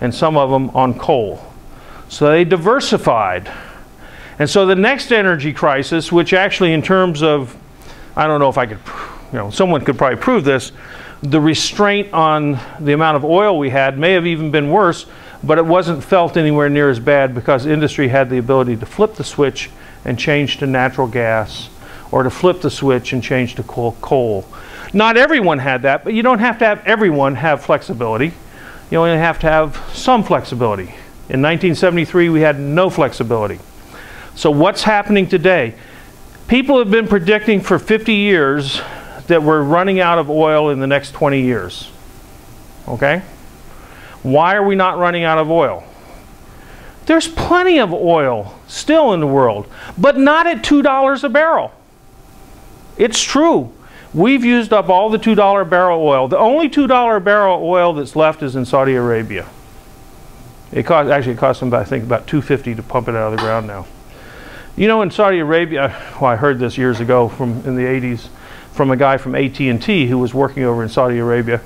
and some of them on coal. So they diversified and so the next energy crisis, which actually in terms of, I don't know if I could, you know, someone could probably prove this, the restraint on the amount of oil we had may have even been worse, but it wasn't felt anywhere near as bad because industry had the ability to flip the switch and change to natural gas or to flip the switch and change to coal. Not everyone had that, but you don't have to have everyone have flexibility. You only have to have some flexibility. In 1973, we had no flexibility. So what's happening today? People have been predicting for 50 years that we're running out of oil in the next 20 years. Okay? Why are we not running out of oil? There's plenty of oil still in the world, but not at $2 a barrel. It's true. We've used up all the $2 barrel oil. The only $2 barrel oil that's left is in Saudi Arabia. It cost, actually it costs them, I think, about 250 to pump it out of the ground now. You know, in Saudi Arabia, well, I heard this years ago from in the 80s from a guy from AT&T who was working over in Saudi Arabia.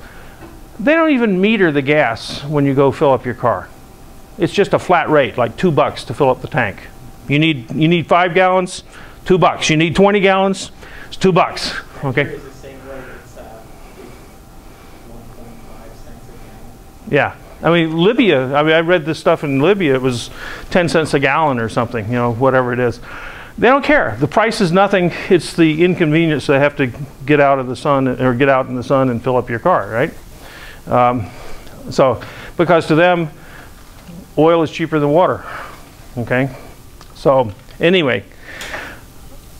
They don't even meter the gas when you go fill up your car. It's just a flat rate, like two bucks to fill up the tank. You need, you need five gallons, two bucks. You need 20 gallons, it's two bucks, okay? It's the same way, it's, uh, one point five cents a gallon. Yeah. I mean, Libya, I mean, I read this stuff in Libya, it was 10 cents a gallon or something, you know, whatever it is. They don't care. The price is nothing. It's the inconvenience they have to get out of the sun or get out in the sun and fill up your car, right? Um, so, because to them, oil is cheaper than water, okay? So, anyway,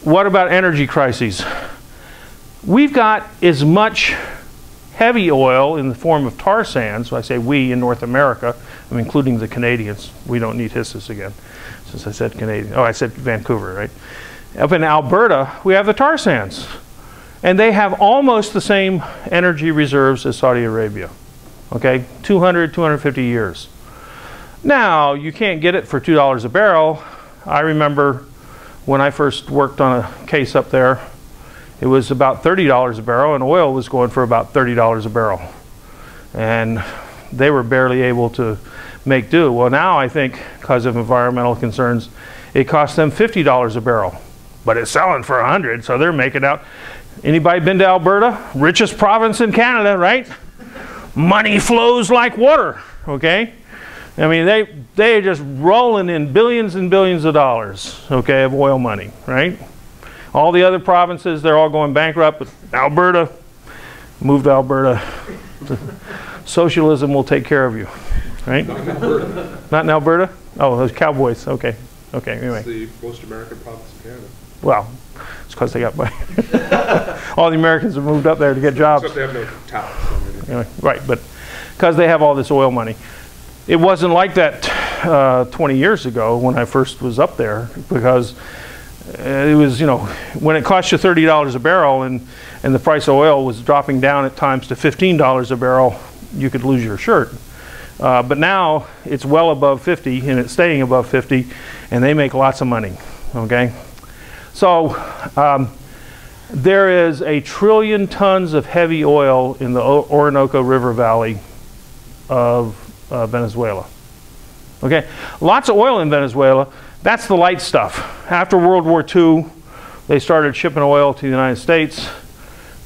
what about energy crises? We've got as much heavy oil in the form of tar sands. So I say we in North America, I'm including the Canadians. We don't need hisses again, since I said Canadian. Oh, I said Vancouver, right? Up in Alberta, we have the tar sands. And they have almost the same energy reserves as Saudi Arabia. Okay, 200, 250 years. Now, you can't get it for $2 a barrel. I remember when I first worked on a case up there, it was about $30 a barrel, and oil was going for about $30 a barrel. And they were barely able to make do. Well, now I think because of environmental concerns, it costs them $50 a barrel, but it's selling for 100, so they're making out. Anybody been to Alberta? Richest province in Canada, right? Money flows like water, okay? I mean, they, they are just rolling in billions and billions of dollars, okay, of oil money, right? All the other provinces, they're all going bankrupt. But Alberta, move to Alberta. Socialism will take care of you, right? Not in Alberta. Not in Alberta? Oh, those cowboys. Okay. Okay, anyway. It's the most American province in Canada. Well, it's because they got money. all the Americans have moved up there to get jobs. Except they have no. Anyway, right, but because they have all this oil money. It wasn't like that uh, 20 years ago when I first was up there because uh, it was, you know, when it cost you $30 a barrel and, and the price of oil was dropping down at times to $15 a barrel, you could lose your shirt. Uh, but now it's well above 50 and it's staying above 50 and they make lots of money, okay? So um, there is a trillion tons of heavy oil in the Orinoco River Valley of uh, Venezuela. Okay, lots of oil in Venezuela. That's the light stuff. After World War II, they started shipping oil to the United States,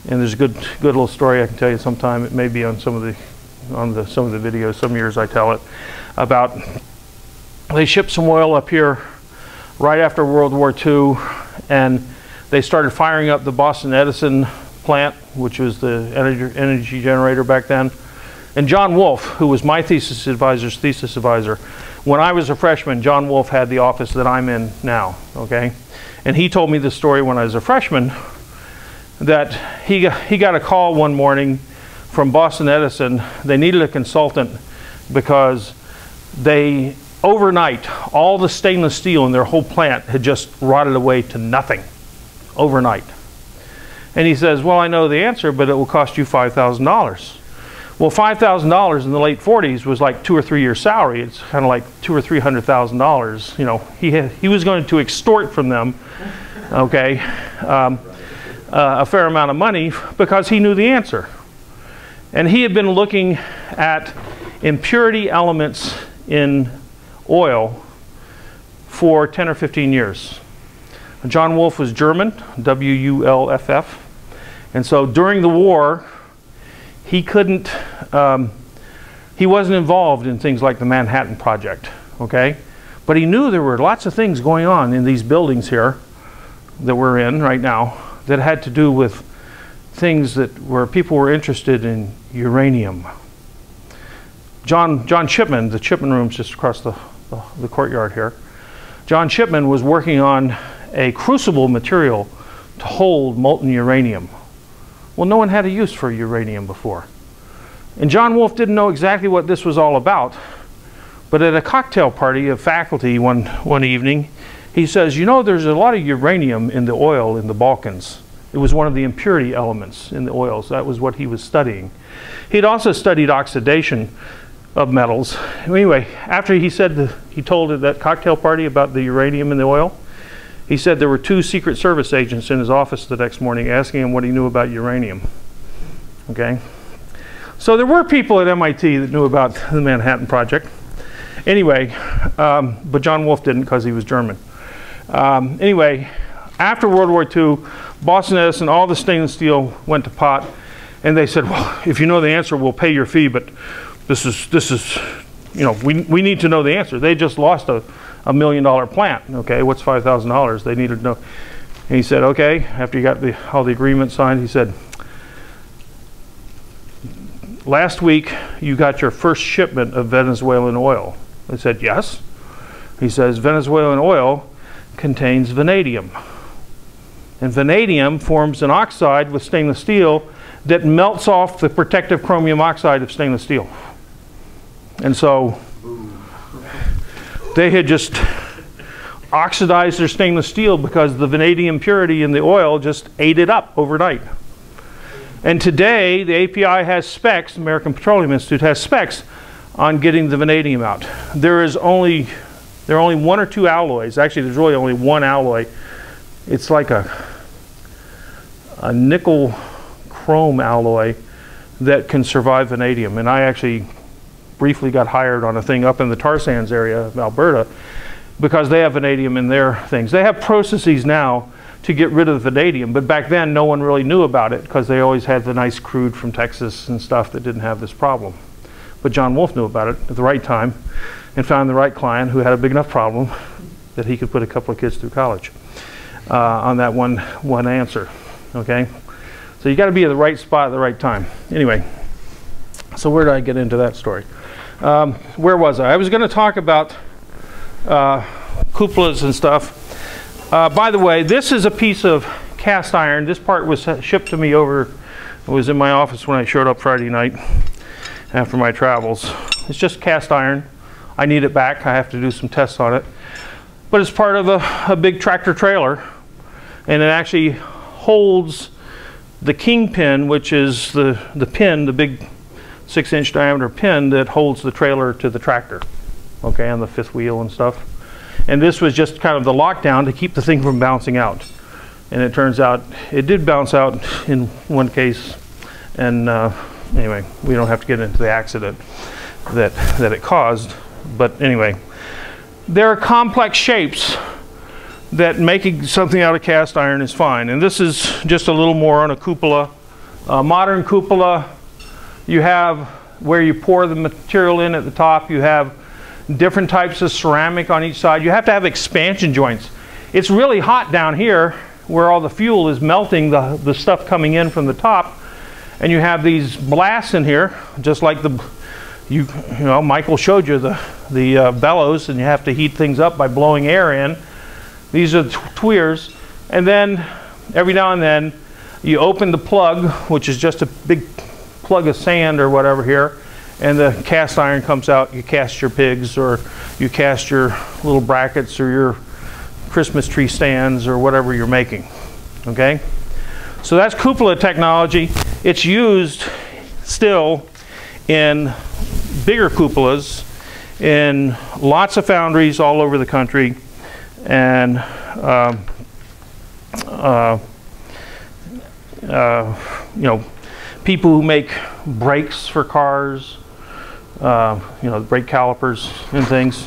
and there's a good, good little story I can tell you sometime. It may be on some of the, on the some of the videos. Some years I tell it about. They shipped some oil up here right after World War II, and they started firing up the Boston Edison plant, which was the energy, energy generator back then. And John Wulff, who was my thesis advisor's thesis advisor, when I was a freshman, John Wulff had the office that I'm in now, okay? And he told me the story when I was a freshman that he got, he got a call one morning from Boston Edison. They needed a consultant because they, overnight, all the stainless steel in their whole plant had just rotted away to nothing overnight. And he says, Well, I know the answer, but it will cost you $5,000. Well, $5,000 in the late 40s was like two or three years' salary. It's kind of like two or three hundred thousand dollars. You know, he, had, he was going to extort from them, okay, um, uh, a fair amount of money because he knew the answer. And he had been looking at impurity elements in oil for 10 or 15 years. John Wulff was German, W U L F F. And so during the war, he couldn't, um, he wasn't involved in things like the Manhattan Project, okay? But he knew there were lots of things going on in these buildings here that we're in right now that had to do with things that where people were interested in uranium. John, John Chipman, the Chipman room's just across the, the, courtyard here. John Chipman was working on a crucible material to hold molten uranium. Well, no one had a use for uranium before. And John Wulff didn't know exactly what this was all about. But at a cocktail party of faculty one, one evening, he says, You know, there's a lot of uranium in the oil in the Balkans. It was one of the impurity elements in the oils. That was what he was studying. He'd also studied oxidation of metals. Anyway, after he said the, he told at that cocktail party about the uranium and the oil, he said there were two Secret Service agents in his office the next morning asking him what he knew about uranium. Okay? So there were people at MIT that knew about the Manhattan Project. Anyway, um, but John Wulff didn't because he was German. Um, anyway, after World War II, Boston Edison, all the stainless steel went to pot, and they said, "Well, if you know the answer, we'll pay your fee." But this is this is, you know, we we need to know the answer. They just lost a, a million dollar plant. Okay, what's five thousand dollars? They needed to know. And he said, "Okay." After you got the all the agreements signed, he said, "Last week you got your first shipment of Venezuelan oil." They said, "Yes." He says, "Venezuelan oil contains vanadium." And vanadium forms an oxide with stainless steel that melts off the protective chromium oxide of stainless steel. And so they had just oxidized their stainless steel because the vanadium purity in the oil just ate it up overnight. And today, the API has specs, American Petroleum Institute has specs on getting the vanadium out. There is only, there are only one or two alloys. Actually, there's really only one alloy. It's like a, a nickel chrome alloy that can survive vanadium. And I actually briefly got hired on a thing up in the tar sands area of Alberta because they have vanadium in their things. They have processes now to get rid of the vanadium, but back then no one really knew about it because they always had the nice crude from Texas and stuff that didn't have this problem. But John Wulff knew about it at the right time and found the right client who had a big enough problem that he could put a couple of kids through college uh, on that one, one answer. Okay? So you got to be at the right spot at the right time. Anyway, so where did I get into that story? Um, where was I? I was going to talk about uh, cupolas and stuff. Uh, by the way, this is a piece of cast iron. This part was shipped to me over, it was in my office when I showed up Friday night after my travels. It's just cast iron. I need it back. I have to do some tests on it. But it's part of a, a big tractor trailer and it actually holds the kingpin, which is the, the pin, the big six inch diameter pin that holds the trailer to the tractor, okay, and the fifth wheel and stuff. And this was just kind of the lockdown to keep the thing from bouncing out. And it turns out it did bounce out in one case. And uh, anyway, we don't have to get into the accident that, that it caused. But anyway, there are complex shapes that making something out of cast iron is fine. And this is just a little more on a cupola. A modern cupola, you have where you pour the material in at the top, you have different types of ceramic on each side. You have to have expansion joints. It's really hot down here where all the fuel is melting the, the stuff coming in from the top. And you have these blasts in here, just like the, you, you know, Michael showed you the, the uh, bellows, and you have to heat things up by blowing air in. These are the tuyeres. And then every now and then you open the plug, which is just a big plug of sand or whatever here, and the cast iron comes out. You cast your pigs or you cast your little brackets or your Christmas tree stands or whatever you're making. Okay? So that's cupola technology. It's used still in bigger cupolas in lots of foundries all over the country and um, uh, uh, you know, people who make brakes for cars, uh, you know, brake calipers and things.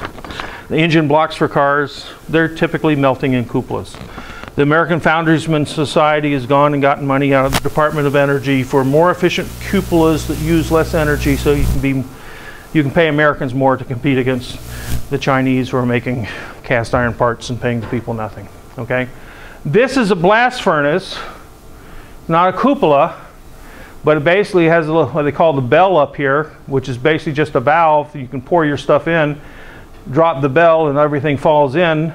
The engine blocks for cars, they're typically melting in cupolas. The American Foundrymen's Society has gone and gotten money out of the Department of Energy for more efficient cupolas that use less energy so you can be you can pay Americans more to compete against the Chinese who are making cast iron parts and paying the people nothing. Okay? This is a blast furnace, not a cupola, but it basically has a what they call the bell up here, which is basically just a valve. You can pour your stuff in, drop the bell, and everything falls in.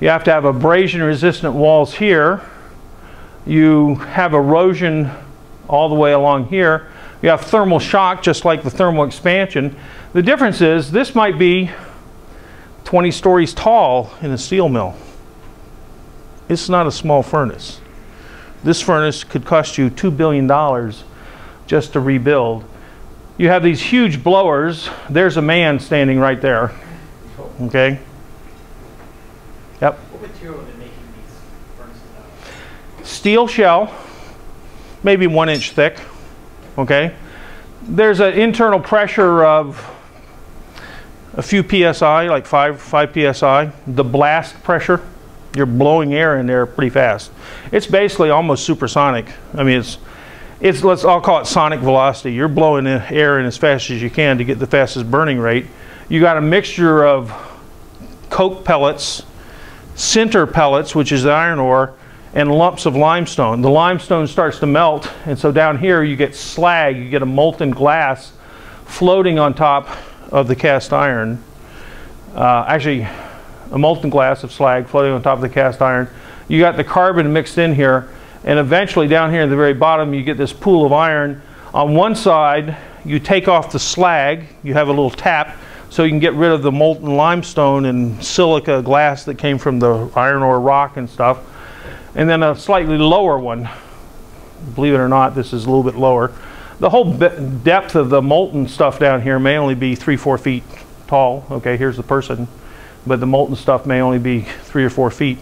You have to have abrasion resistant walls here. You have erosion all the way along here. You have thermal shock, just like the thermal expansion. The difference is this might be 20 stories tall in a steel mill. It's not a small furnace. This furnace could cost you $2 billion just to rebuild. You have these huge blowers. There's a man standing right there. Okay? Yep. What material are they making these furnaces out of? Steel shell, maybe one inch thick. Okay? There's an internal pressure of a few psi, like five, five psi. The blast pressure, You're blowing air in there pretty fast. It's basically almost supersonic. I mean, it's it's let's I'll call it sonic velocity. You're blowing in air in as fast as you can to get the fastest burning rate. You got a mixture of coke pellets, sinter pellets, which is the iron ore, and lumps of limestone. The limestone starts to melt, and so down here you get slag, you get a molten glass floating on top of the cast iron. Uh, actually, a molten glass of slag floating on top of the cast iron. You got the carbon mixed in here, and eventually down here at the very bottom you get this pool of iron. On one side, you take off the slag, you have a little tap, so you can get rid of the molten limestone and silica glass that came from the iron ore rock and stuff. And then a slightly lower one, believe it or not, this is a little bit lower. The whole depth of the molten stuff down here may only be three, four feet tall. Okay, here's the person, but the molten stuff may only be three or four feet.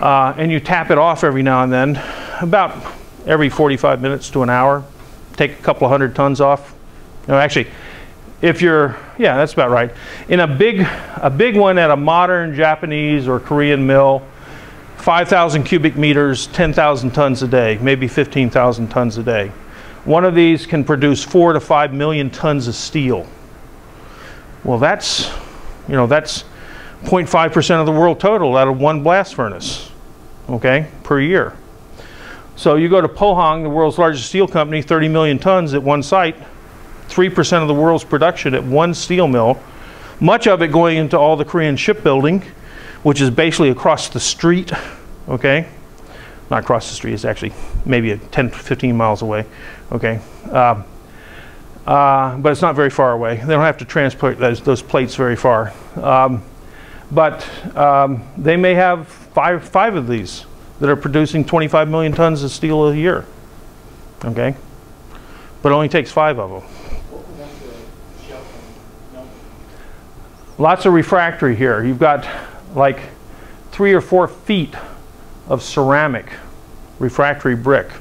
Uh, and you tap it off every now and then, about every 45 minutes to an hour. Take a couple of hundred tons off. No, actually, if you're, yeah, that's about right. In a big, a big one at a modern Japanese or Korean mill, 5,000 cubic meters, 10,000 tons a day, maybe 15,000 tons a day. One of these can produce four to five million tons of steel. Well, that's, you know, that's 0.5% of the world total out of one blast furnace, okay, per year. So you go to Pohang, the world's largest steel company, 30 million tons at one site, 3% of the world's production at one steel mill, much of it going into all the Korean shipbuilding, which is basically across the street, okay? Not across the street, it's actually maybe 10, 15 miles away, okay? Um, uh, but it's not very far away. They don't have to transport those, those plates very far. Um, but um, they may have five, five of these that are producing 25 million tons of steel a year. Okay? But it only takes five of them. Lots of refractory here. You've got like three or four feet of ceramic refractory brick.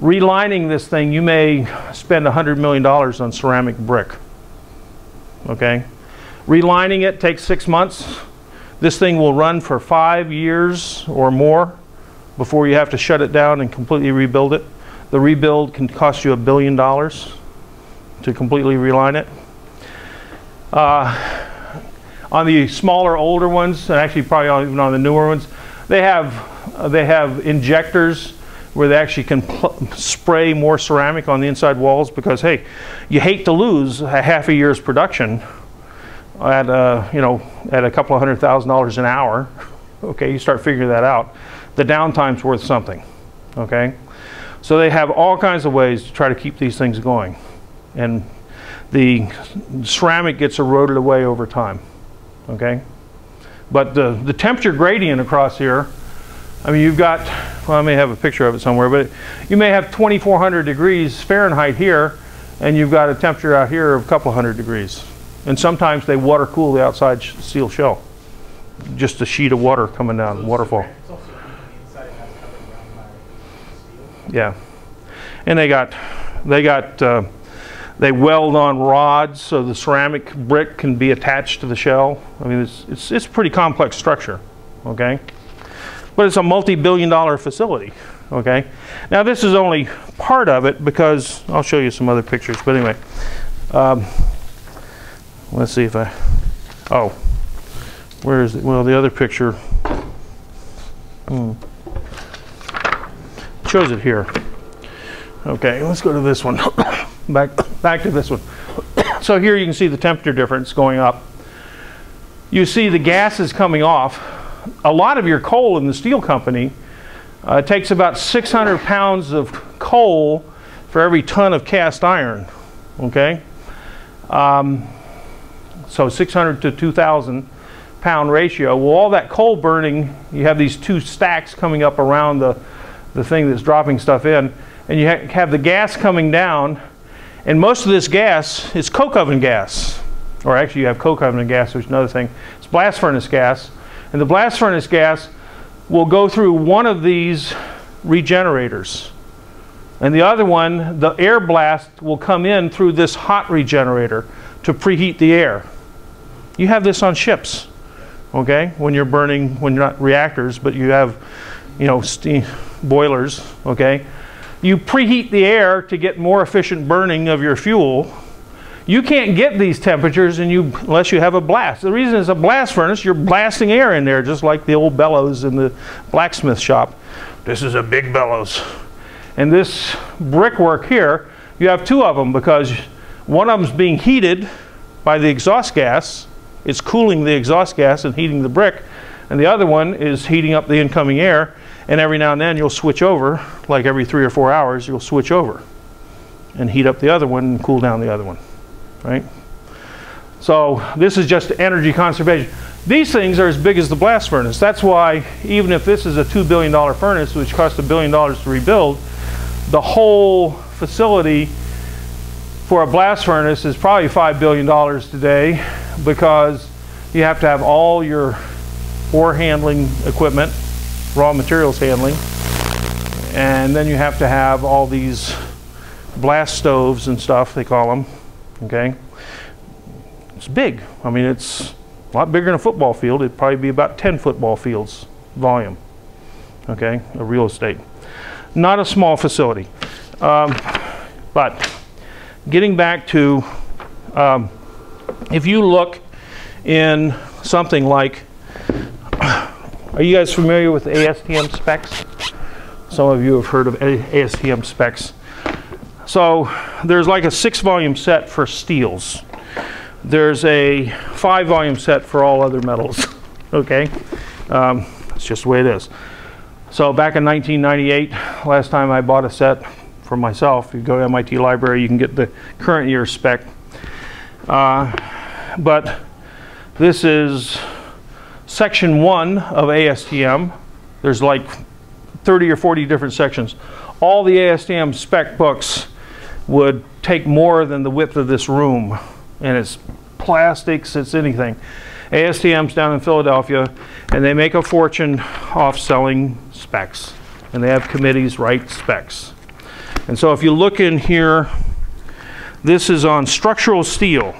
Relining this thing, you may spend $100 million on ceramic brick. Okay? Relining it takes six months. This thing will run for five years or more before you have to shut it down and completely rebuild it. The rebuild can cost you a billion dollars to completely reline it. Uh, on the smaller, older ones, and actually probably even on the newer ones, they have uh, they have injectors where they actually can spray more ceramic on the inside walls because hey, you hate to lose a half a year's production at uh, you know at a couple of hundred thousand dollars an hour, okay, you start figuring that out. The downtime's worth something, okay. So they have all kinds of ways to try to keep these things going, and the ceramic gets eroded away over time, okay. But the the temperature gradient across here, I mean, you've got well, I may have a picture of it somewhere, but you may have 2,400 degrees Fahrenheit here, and you've got a temperature out here of a couple hundred degrees. And sometimes they water cool the outside seal shell. Just a sheet of water coming down, waterfall. Yeah. And they got, they got, uh, they weld on rods so the ceramic brick can be attached to the shell. I mean, it's, it's, it's a pretty complex structure, okay? But it's a multi-billion dollar facility, okay? Now this is only part of it because, I'll show you some other pictures, but anyway. Um, Let's see if I, oh, where is it? Well, the other picture hmm, shows it here. Okay, let's go to this one. back, back to this one. so here you can see the temperature difference going up. You see the gases coming off. A lot of your coal in the steel company uh, takes about 600 pounds of coal for every ton of cast iron. Okay. Um, so 600 to 2,000 pound ratio. Well, all that coal burning, you have these two stacks coming up around the, the thing that's dropping stuff in, and you ha have the gas coming down, and most of this gas is coke oven gas. Or actually, you have coke oven gas, which is another thing. It's blast furnace gas. And the blast furnace gas will go through one of these regenerators. And the other one, the air blast will come in through this hot regenerator to preheat the air. You have this on ships, okay? When you're burning, when you're not reactors, but you have, you know, steam boilers, okay? You preheat the air to get more efficient burning of your fuel. You can't get these temperatures and you, unless you have a blast. The reason it's a blast furnace, you're blasting air in there, just like the old bellows in the blacksmith shop. This is a big bellows. And this brickwork here, you have two of them because one of them's being heated by the exhaust gas. It's cooling the exhaust gas and heating the brick. And the other one is heating up the incoming air. And every now and then you'll switch over, like every three or four hours, you'll switch over and heat up the other one and cool down the other one, right? So this is just energy conservation. These things are as big as the blast furnace. That's why even if this is a $2 billion furnace, which cost a billion dollars to rebuild, the whole facility for a blast furnace is probably $5 billion today because you have to have all your ore handling equipment, raw materials handling, and then you have to have all these blast stoves and stuff, they call them, okay? It's big. I mean, it's a lot bigger than a football field. It'd probably be about 10 football fields volume, okay, of real estate. Not a small facility. Um, but getting back to, um, if you look in something like, are you guys familiar with ASTM specs? Some of you have heard of ASTM specs. So there's like a six volume set for steels. There's a five volume set for all other metals, okay? Um, it's just the way it is. So back in 1998, last time I bought a set for myself, you go to MIT library, you can get the current year spec. Uh, but this is section one of ASTM. There's like 30 or 40 different sections. All the ASTM spec books would take more than the width of this room and it's plastics, it's anything. ASTM's down in Philadelphia, and they make a fortune off selling specs. And they have committees write specs. And so if you look in here, this is on structural steel,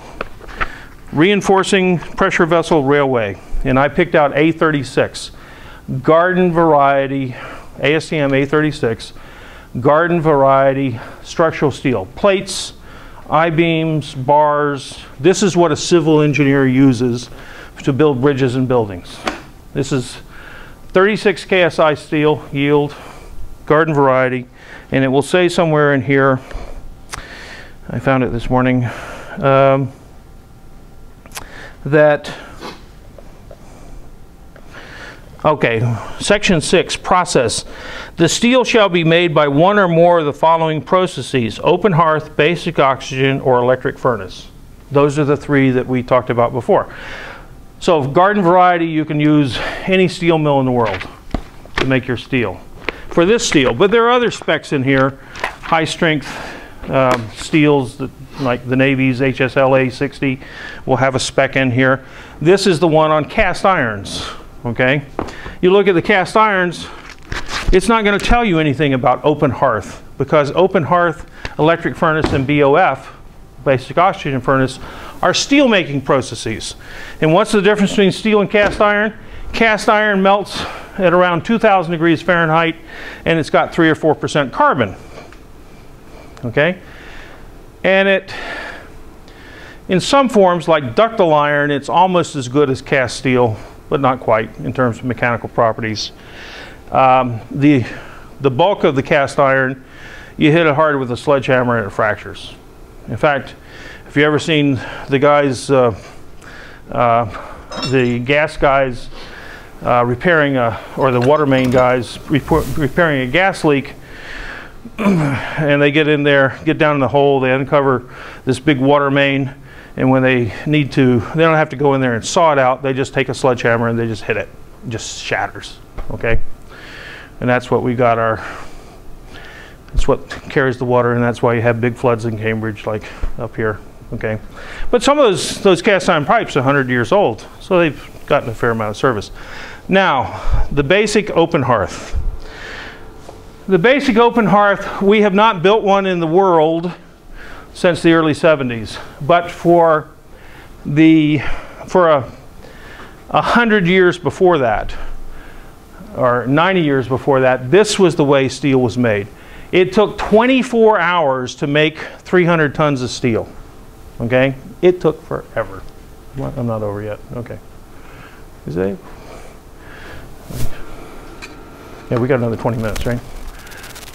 reinforcing pressure vessel railway. And I picked out A36, garden variety, ASTM A36, garden variety structural steel. Plates, I-beams, bars. This is what a civil engineer uses to build bridges and buildings. This is 36 KSI steel yield, garden variety, and it will say somewhere in here, I found it this morning, um, that Okay, section six, process. The steel shall be made by one or more of the following processes, open hearth, basic oxygen, or electric furnace. Those are the three that we talked about before. So garden variety, you can use any steel mill in the world to make your steel. For this steel, but there are other specs in here, high strength um, steels that like the Navy's HSLA 60 will have a spec in here. This is the one on cast irons okay? You look at the cast irons, it's not going to tell you anything about open hearth because open hearth, electric furnace, and BOF, basic oxygen furnace, are steel making processes. And what's the difference between steel and cast iron? Cast iron melts at around 2,000 degrees Fahrenheit and it's got 3 or 4% carbon. Okay? And it, in some forms like ductile iron, it's almost as good as cast steel but not quite in terms of mechanical properties. Um, the, the bulk of the cast iron, you hit it hard with a sledgehammer and it fractures. In fact, if you ever seen the guys, uh, uh, the gas guys uh, repairing a, or the water main guys repairing a gas leak, and they get in there, get down in the hole, they uncover this big water main, and when they need to, they don't have to go in there and saw it out. They just take a sledgehammer and they just hit it. it just shatters, okay? And that's what we got our, that's what carries the water and that's why you have big floods in Cambridge like up here, okay? But some of those, those cast iron pipes are 100 years old, so they've gotten a fair amount of service. Now, the basic open hearth. The basic open hearth, we have not built one in the world since the early 70s. But for the for a 100 years before that, or 90 years before that, this was the way steel was made. It took 24 hours to make 300 tons of steel. Okay? It took forever. I'm not over yet. Okay. Is it? Yeah, we got another 20 minutes, right?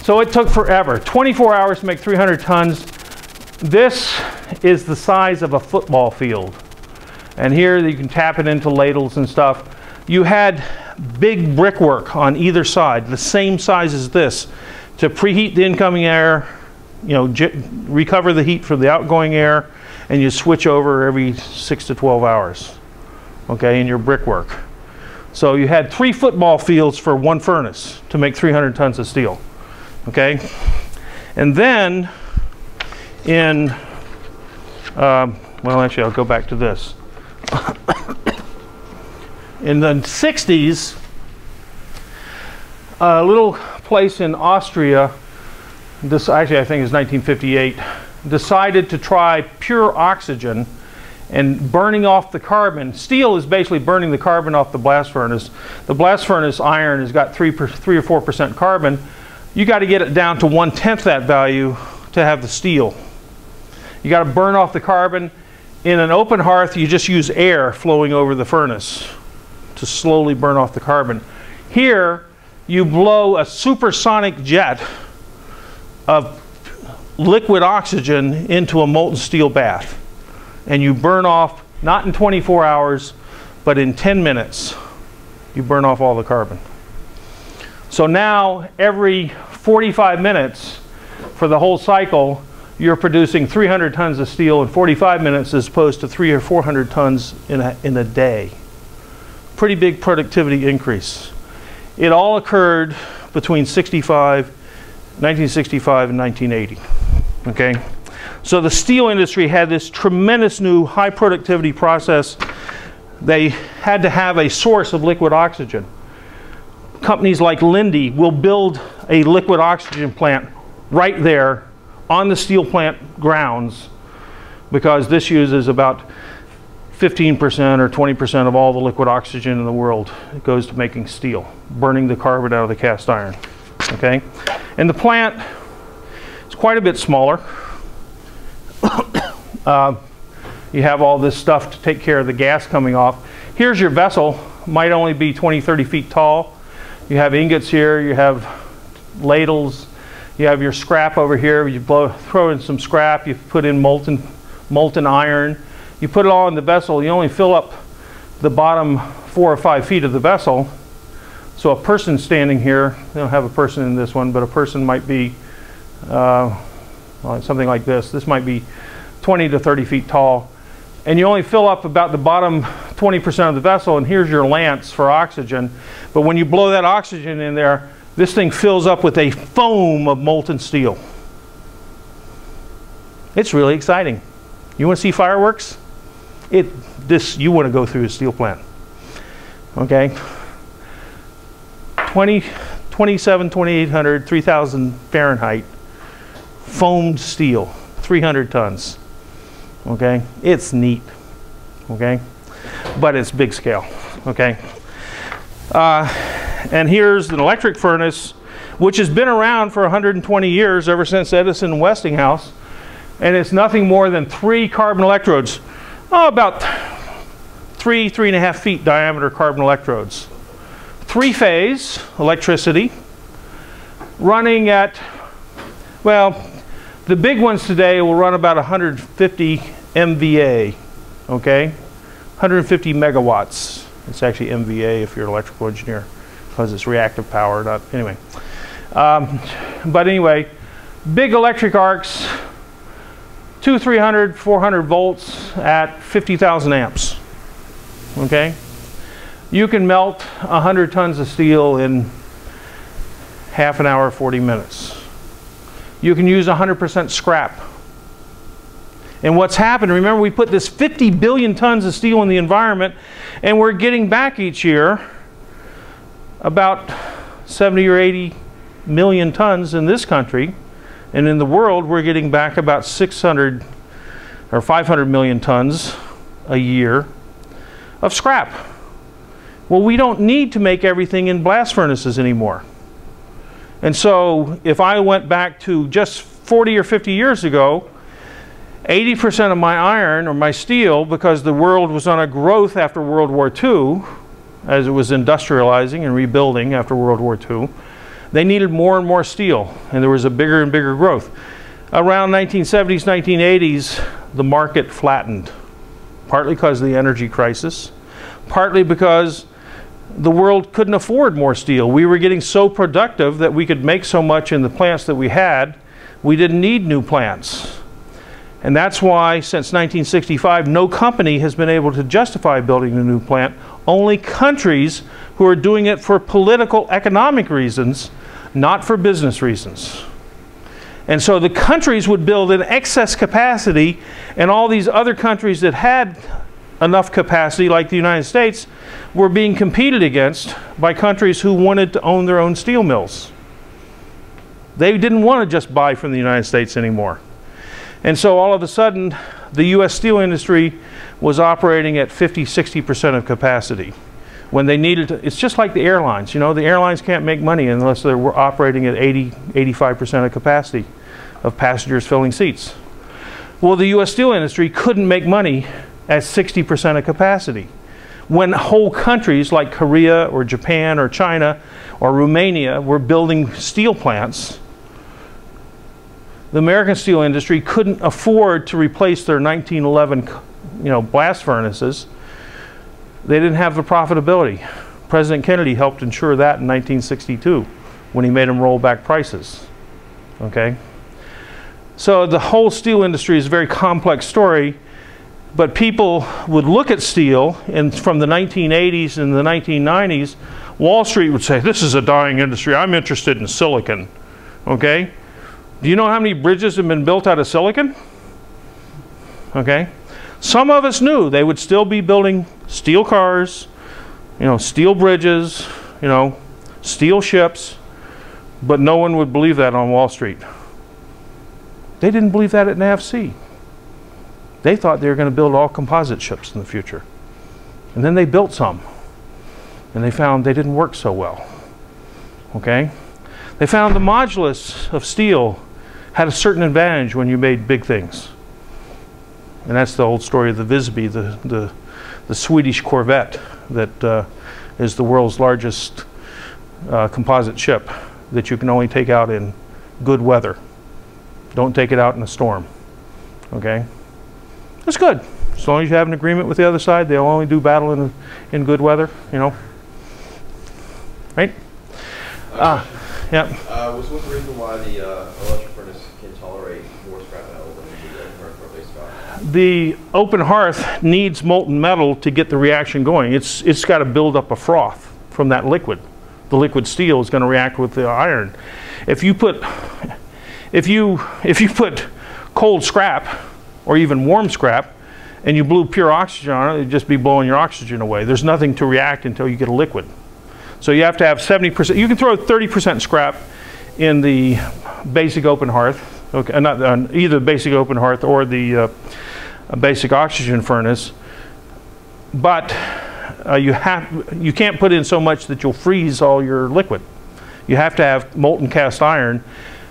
So it took forever. 24 hours to make 300 tons. This is the size of a football field. And here you can tap it into ladles and stuff. You had big brickwork on either side, the same size as this, to preheat the incoming air, you know, recover the heat from the outgoing air, and you switch over every six to 12 hours, okay, in your brickwork. So you had three football fields for one furnace to make 300 tons of steel, okay? And then in, um, well, actually, I'll go back to this. in the 60s, a little place in Austria, this actually I think is 1958, decided to try pure oxygen and burning off the carbon. Steel is basically burning the carbon off the blast furnace. The blast furnace iron has got three, per, three or four percent carbon. You got to get it down to one tenth that value to have the steel. You got to burn off the carbon. In an open hearth, you just use air flowing over the furnace to slowly burn off the carbon. Here, you blow a supersonic jet of liquid oxygen into a molten steel bath. And you burn off, not in 24 hours, but in 10 minutes, you burn off all the carbon. So now, every 45 minutes for the whole cycle, you're producing 300 tons of steel in 45 minutes as opposed to three or 400 tons in a, in a day. Pretty big productivity increase. It all occurred between 65, 1965 and 1980. Okay? So the steel industry had this tremendous new high productivity process. They had to have a source of liquid oxygen. Companies like Linde will build a liquid oxygen plant right there on the steel plant grounds because this uses about 15% or 20% of all the liquid oxygen in the world. It goes to making steel, burning the carbon out of the cast iron. Okay? And the plant is quite a bit smaller. uh, you have all this stuff to take care of the gas coming off. Here's your vessel, might only be 20, 30 feet tall. You have ingots here, you have ladles, you have your scrap over here. You blow, throw in some scrap, you put in molten, molten iron. You put it all in the vessel, you only fill up the bottom four or five feet of the vessel. So a person standing here, they don't have a person in this one, but a person might be uh, something like this. This might be 20 to 30 feet tall. And you only fill up about the bottom 20% of the vessel, and here's your lance for oxygen. But when you blow that oxygen in there, this thing fills up with a foam of molten steel. It's really exciting. You want to see fireworks? It, this, you want to go through a steel plant. Okay? 20, 27, 2800, 3000 Fahrenheit, foamed steel, 300 tons. Okay? It's neat. Okay? But it's big scale. Okay? Uh, and here's an electric furnace, which has been around for 120 years, ever since Edison and Westinghouse. And it's nothing more than three carbon electrodes, oh, about three, three and a half feet diameter carbon electrodes. Three phase electricity running at, well, the big ones today will run about 150 MVA, okay? 150 megawatts. It's actually MVA if you're an electrical engineer because it's reactive power, not, anyway. Um, but anyway, big electric arcs, two, 300, 400 volts at 50,000 amps, okay? You can melt 100 tons of steel in half an hour, 40 minutes. You can use 100% scrap. And what's happened, remember we put this 50 billion tons of steel in the environment and we're getting back each year about 70 or 80 million tons in this country, and in the world, we're getting back about 600 or 500 million tons a year of scrap. Well, we don't need to make everything in blast furnaces anymore. And so if I went back to just 40 or 50 years ago, 80% of my iron or my steel, because the world was on a growth after World War II, as it was industrializing and rebuilding after World War II, they needed more and more steel, and there was a bigger and bigger growth. Around 1970s, 1980s, the market flattened, partly because of the energy crisis, partly because the world couldn't afford more steel. We were getting so productive that we could make so much in the plants that we had, we didn't need new plants. And that's why, since 1965, no company has been able to justify building a new plant. Only countries who are doing it for political, economic reasons, not for business reasons. And so the countries would build in excess capacity, and all these other countries that had enough capacity, like the United States, were being competed against by countries who wanted to own their own steel mills. They didn't want to just buy from the United States anymore. And so all of a sudden, the U.S. steel industry was operating at 50, 60% of capacity. When they needed to, it's just like the airlines. You know, the airlines can't make money unless they're operating at 80, 85% of capacity of passengers filling seats. Well, the U.S. steel industry couldn't make money at 60% of capacity. When whole countries like Korea or Japan or China or Romania were building steel plants, the American steel industry couldn't afford to replace their 1911 you know, blast furnaces. They didn't have the profitability. President Kennedy helped ensure that in 1962 when he made them roll back prices. Okay? So the whole steel industry is a very complex story, but people would look at steel, and from the 1980s and the 1990s, Wall Street would say, This is a dying industry. I'm interested in silicon. Okay? Do you know how many bridges have been built out of silicon? Okay. Some of us knew they would still be building steel cars, you know, steel bridges, you know, steel ships, but no one would believe that on Wall Street. They didn't believe that at NAVSEA. They thought they were going to build all composite ships in the future. And then they built some. And they found they didn't work so well. Okay? They found the modulus of steel had a certain advantage when you made big things. And that's the old story of the Visby, the, the, the Swedish Corvette that uh, is the world's largest uh, composite ship that you can only take out in good weather. Don't take it out in a storm. Okay? That's good. As long as you have an agreement with the other side, they'll only do battle in, in good weather, you know? Right? Ah, yep. Uh, was what the reason why the uh, electric furnace can tolerate more scrap metal than the open hearth or base stock? the open hearth needs molten metal to get the reaction going. It's, it's got to build up a froth from that liquid. The liquid steel is going to react with the iron. If you put, if you, if you put cold scrap or even warm scrap and you blew pure oxygen on it, it'd just be blowing your oxygen away. There's nothing to react until you get a liquid. So you have to have 70%, you can throw 30% scrap in the basic open hearth, okay, not uh, either basic open hearth or the uh, basic oxygen furnace, but uh, you have you can't put in so much that you'll freeze all your liquid. You have to have molten cast iron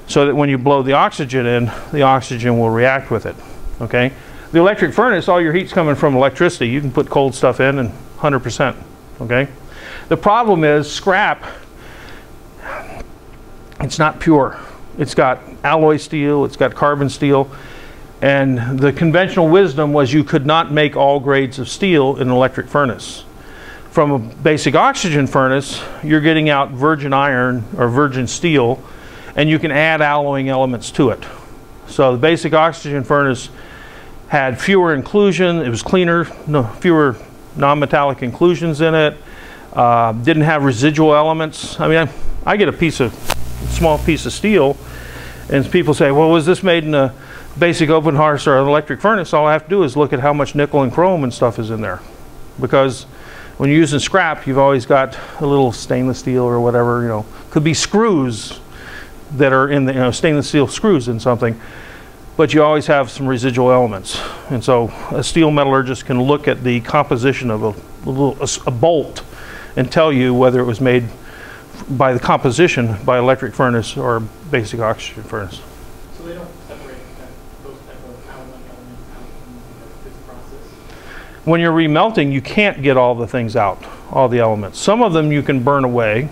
so that when you blow the oxygen in, the oxygen will react with it. Okay. The electric furnace, all your heat's coming from electricity. You can put cold stuff in and 100%. Okay. The problem is scrap, it's not pure. It's got alloy steel, it's got carbon steel, and the conventional wisdom was you could not make all grades of steel in an electric furnace. From a basic oxygen furnace, you're getting out virgin iron or virgin steel, and you can add alloying elements to it. So the basic oxygen furnace had fewer inclusion, it was cleaner, no, fewer non-metallic inclusions in it, uh, didn't have residual elements. I mean, I, I get a piece of, small piece of steel, and people say, well, was this made in a basic open hearth or an electric furnace? All I have to do is look at how much nickel and chrome and stuff is in there. Because when you're using scrap, you've always got a little stainless steel or whatever, you know, could be screws that are in the, you know, stainless steel screws in something, but you always have some residual elements. And so a steel metallurgist can look at the composition of a, a, little, a, a bolt and tell you whether it was made by the composition by electric furnace or basic oxygen furnace. So they don't separate that, those type of alloy elements out from this process? When you're remelting, you can't get all the things out, all the elements. Some of them you can burn away,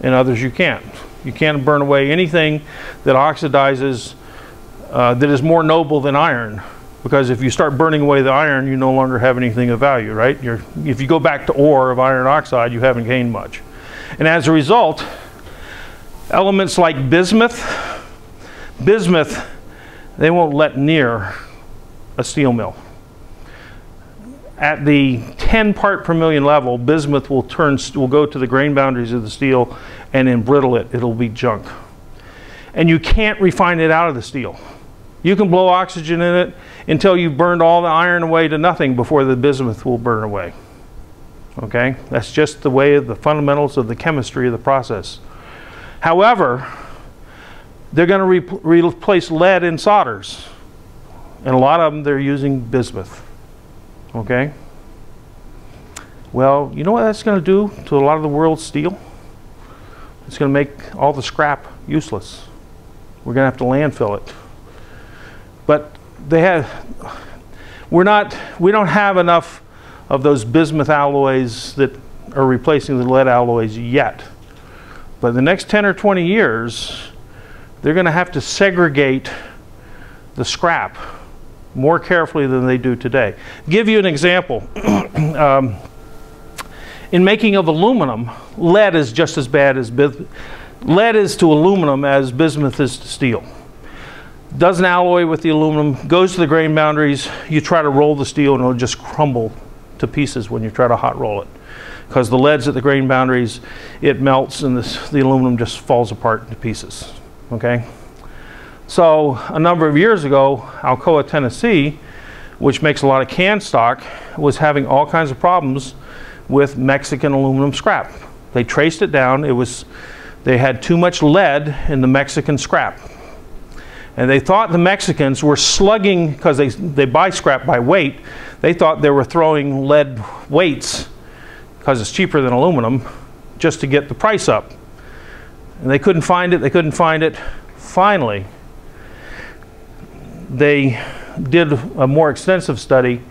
and others you can't. You can't burn away anything that oxidizes uh, that is more noble than iron. Because if you start burning away the iron, you no longer have anything of value, right? You're, if you go back to ore of iron oxide, you haven't gained much. And as a result, elements like bismuth, bismuth, they won't let near a steel mill. At the 10 part per million level, bismuth will turn will go to the grain boundaries of the steel and embrittle it. It'll be junk. And you can't refine it out of the steel. You can blow oxygen in it until you've burned all the iron away to nothing before the bismuth will burn away. Okay? That's just the way of the fundamentals of the chemistry of the process. However, they're going to re replace lead in solders. And a lot of them, they're using bismuth. Okay? Well, you know what that's going to do to a lot of the world's steel? It's going to make all the scrap useless. We're going to have to landfill it. But they have, we're not, we don't have enough of those bismuth alloys that are replacing the lead alloys yet. But the next 10 or 20 years, they're going to have to segregate the scrap more carefully than they do today. Give you an example. um, in making of aluminum, lead is just as bad as bismuth. Lead is to aluminum as bismuth is to steel. Doesn't alloy with the aluminum, goes to the grain boundaries, you try to roll the steel and it'll just crumble to pieces when you try to hot roll it. Because the lead's at the grain boundaries, it melts and this, the aluminum just falls apart into pieces, okay? So a number of years ago, Alcoa, Tennessee, which makes a lot of can stock, was having all kinds of problems with Mexican aluminum scrap. They traced it down. It was, they had too much lead in the Mexican scrap. And they thought the Mexicans were slugging, because they, they buy scrap by weight, they thought they were throwing lead weights, because it's cheaper than aluminum, just to get the price up. And they couldn't find it, they couldn't find it. Finally, they did a more extensive study.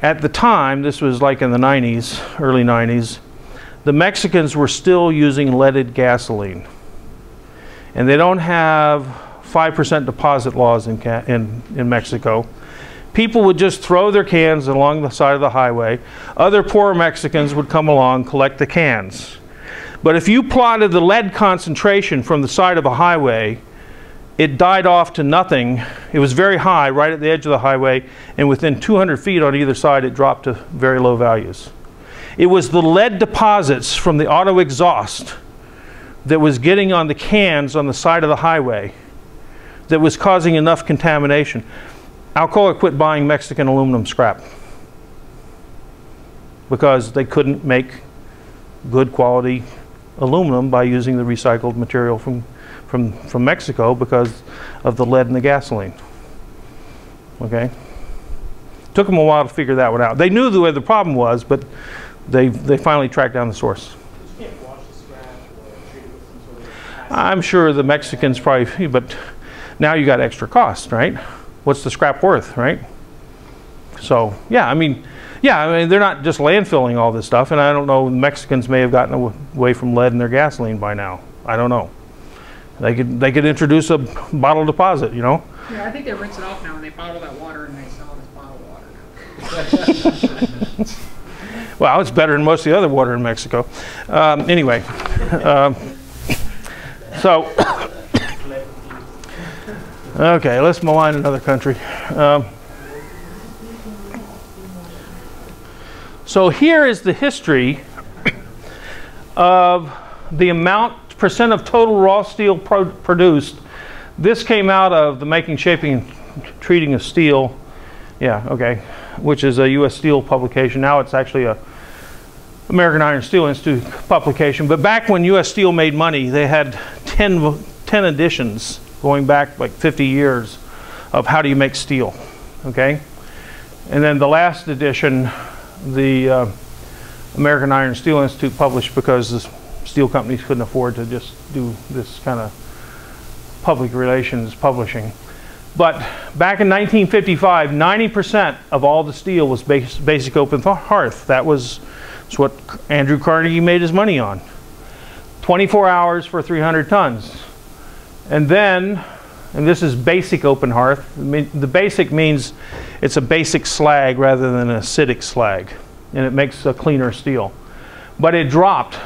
At the time, this was like in the 90s, early 90s, the Mexicans were still using leaded gasoline. And they don't have 5% deposit laws in, in, in Mexico. People would just throw their cans along the side of the highway. Other poor Mexicans would come along, collect the cans. But if you plotted the lead concentration from the side of a highway, it died off to nothing. It was very high right at the edge of the highway, and within 200 feet on either side, it dropped to very low values. It was the lead deposits from the auto exhaust that was getting on the cans on the side of the highway that was causing enough contamination. Alcoa quit buying Mexican aluminum scrap because they couldn't make good quality aluminum by using the recycled material from, from, from Mexico because of the lead in the gasoline. Okay? Took them a while to figure that one out. They knew the way the problem was, but they, they finally tracked down the source. I'm sure the Mexicans probably, but now you got extra cost, right? What's the scrap worth, right? So, yeah, I mean, yeah, I mean, they're not just landfilling all this stuff, and I don't know, the Mexicans may have gotten away from lead in their gasoline by now. I don't know. They could, they could introduce a bottle deposit, you know? Yeah, I think they rinse it off now and they bottle that water and they sell it as bottled water. Well, it's better than most of the other water in Mexico. Um, anyway, um, so, okay, let's malign another country. Um, so here is the history of the amount, percent of total raw steel pro produced. This came out of the Making, Shaping, and Treating of Steel, yeah, okay, which is a U.S. Steel publication. Now it's actually a American Iron Steel Institute publication. But back when U.S. Steel made money, they had 10, 10 editions going back like 50 years of how do you make steel, okay? And then the last edition, the uh, American Iron Steel Institute published because the steel companies couldn't afford to just do this kind of public relations publishing. But back in 1955, 90% of all the steel was bas basic open hearth. That was what Andrew Carnegie made his money on. 24 hours for 300 tons. And then, and this is basic open hearth, the basic means it's a basic slag rather than an acidic slag, and it makes a cleaner steel. But it dropped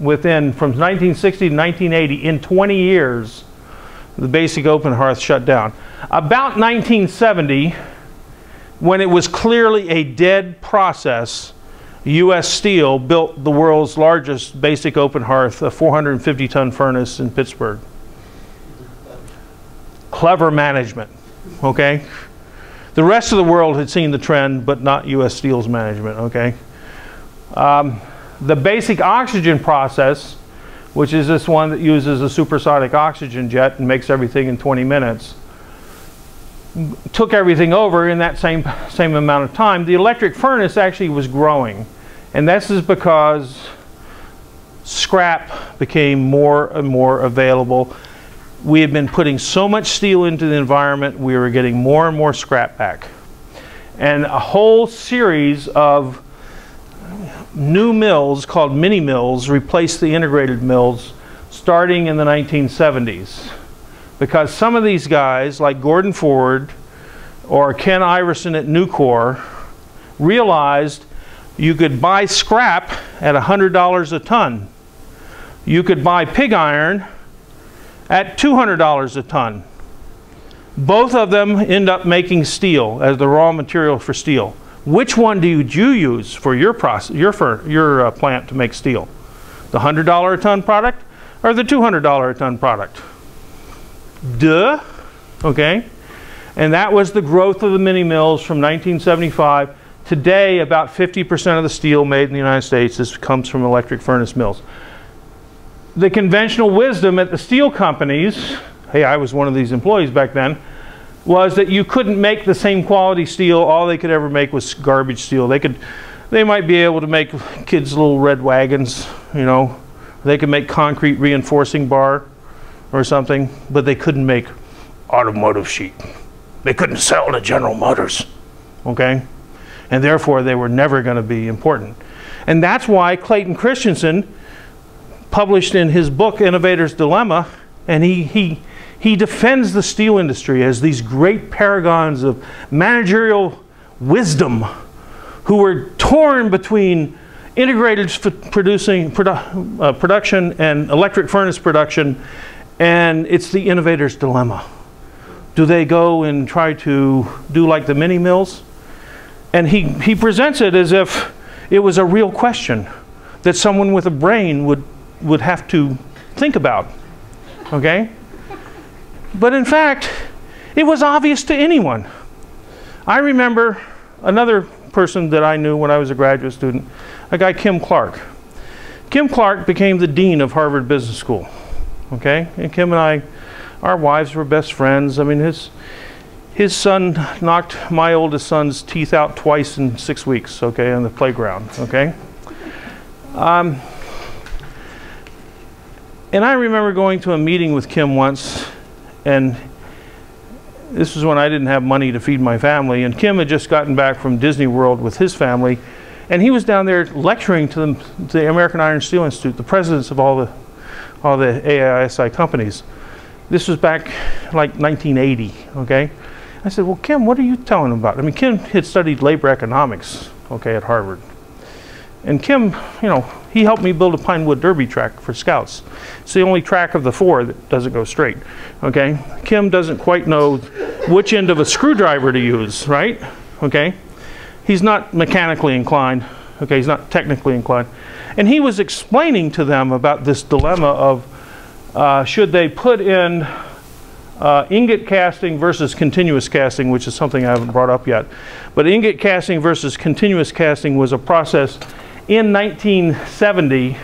within, from 1960 to 1980, in 20 years, the basic open hearth shut down. About 1970, when it was clearly a dead process, U.S. Steel built the world's largest basic open hearth, a 450 ton furnace in Pittsburgh. Clever management, okay? The rest of the world had seen the trend, but not U.S. Steel's management, okay? Um, the basic oxygen process, which is this one that uses a supersonic oxygen jet and makes everything in 20 minutes, took everything over in that same, same amount of time. The electric furnace actually was growing. And this is because scrap became more and more available. We had been putting so much steel into the environment, we were getting more and more scrap back. And a whole series of new mills called mini mills replaced the integrated mills starting in the 1970s. Because some of these guys, like Gordon Forward or Ken Iverson at Nucor, realized you could buy scrap at $100 a ton. You could buy pig iron at $200 a ton. Both of them end up making steel as the raw material for steel. Which one do you use for your process, your, for your uh, plant to make steel? The $100 a ton product or the $200 a ton product? Duh. Okay. And that was the growth of the mini mills from 1975 Today, about 50% of the steel made in the United States is, comes from electric furnace mills. The conventional wisdom at the steel companies, hey, I was one of these employees back then, was that you couldn't make the same quality steel. All they could ever make was garbage steel. They could, they might be able to make kids' little red wagons, you know. They could make concrete reinforcing bar or something, but they couldn't make automotive sheet. They couldn't sell to General Motors, okay? and therefore they were never going to be important. And that's why Clayton Christensen published in his book Innovator's Dilemma, and he, he, he defends the steel industry as these great paragons of managerial wisdom who were torn between integrated producing produ uh, production and electric furnace production and it's the innovator's dilemma do they go and try to do like the mini mills and he, he presents it as if it was a real question that someone with a brain would, would have to think about. Okay? But in fact, it was obvious to anyone. I remember another person that I knew when I was a graduate student, a guy, Kim Clark. Kim Clark became the dean of Harvard Business School. Okay? And Kim and I, our wives were best friends. I mean, his, his son knocked my oldest son's teeth out twice in six weeks, okay, on the playground, okay? Um, and I remember going to a meeting with Kim once, and this was when I didn't have money to feed my family, and Kim had just gotten back from Disney World with his family, and he was down there lecturing to, them, to the American Iron Steel Institute, the presidents of all the, all the AISI companies. This was back like 1980, okay? I said, well, Kim, what are you telling them about? I mean, Kim had studied labor economics, okay, at Harvard. And Kim, you know, he helped me build a Pinewood Derby track for scouts. It's the only track of the four that doesn't go straight, okay? Kim doesn't quite know which end of a screwdriver to use, right? Okay? He's not mechanically inclined, okay? He's not technically inclined. And he was explaining to them about this dilemma of uh, should they put in uh, ingot casting versus continuous casting, which is something I haven't brought up yet. But ingot casting versus continuous casting was a process in 1970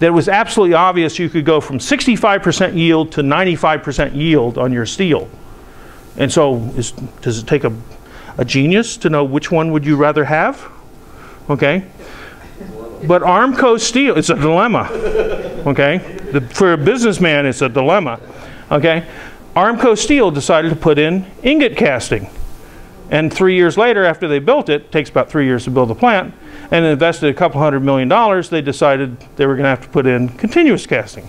that it was absolutely obvious you could go from 65% yield to 95% yield on your steel. And so is, does it take a, a genius to know which one would you rather have? Okay. But Armco Steel, it's a dilemma, okay? The, for a businessman, it's a dilemma, okay? Armco Steel decided to put in ingot casting. And three years later, after they built it, takes about three years to build the plant, and invested a couple hundred million dollars, they decided they were going to have to put in continuous casting.